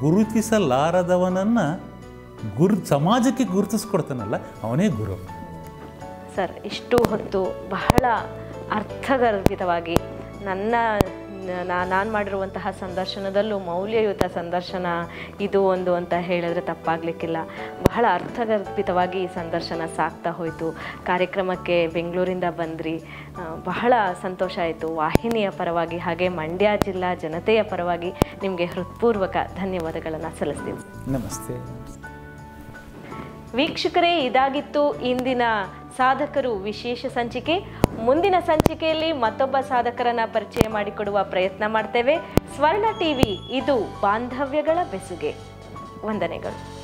ಗುರುತಿಸಲಾರದವನನ್ನು ಗುರು ಸಮಾಜಕ್ಕೆ ಗುರುತಿಸ್ಕೊಡ್ತಾನಲ್ಲ, ಅವನೇ ಗುರು. ಸರ್, ಇಷ್ಟು ಹೊತ್ತು ಬಹಳ ಅರ್ಥಗರ್ಭಿತವಾಗಿ ನನ್ನ ನಾನು ಮಾಡಿರುವಂತಹ ಸಂದರ್ಶನದಲ್ಲೂ ಮೌಲ್ಯಯುತ ಸಂದರ್ಶನ ಇದು ಒಂದು ಅಂತ ಹೇಳಿದ್ರೆ ತಪ್ಪಾಗಲಿಕ್ಕಿಲ್ಲ. ಬಹಳ ಅರ್ಥಗರ್ಭಿತವಾಗಿ ಈ ಸಂದರ್ಶನ ಸಾಗ್ತಾ ಹೋಯಿತು. ಕಾರ್ಯಕ್ರಮಕ್ಕೆ ಬೆಂಗಳೂರಿಂದ ಬಂದ್ರಿ. ಬಹಳ ಸಂತೋಷ ಆಯಿತು. ವಾಹಿನಿಯ ಪರವಾಗಿ ಹಾಗೆ ಮಂಡ್ಯ ಜಿಲ್ಲಾ ಜನತೆಯ ಪರವಾಗಿ ನಿಮಗೆ ಹೃತ್ಪೂರ್ವಕ ಧನ್ಯವಾದಗಳನ್ನು ಸಲ್ಲಿಸ್ತೀವಿ ನಮಸ್ತೆ ನಮಸ್ತೆ. ವೀಕ್ಷಕರೇ, ಇದಾಗಿತ್ತು ಇಂದಿನ ಸಾಧಕರು ವಿಶೇಷ ಸಂಚಿಕೆ. ಮುಂದಿನ ಸಂಚಿಕೆಯಲ್ಲಿ ಮತ್ತೊಬ್ಬ ಸಾಧಕರನ್ನ ಪರಿಚಯ ಮಾಡಿಕೊಡುವ ಪ್ರಯತ್ನ ಮಾಡ್ತೇವೆ. ಸ್ವರ್ಣ ಟಿವಿ, ಇದು ಬಾಂಧವ್ಯಗಳ ಬೆಸುಗೆ. ವಂದನೆಗಳು.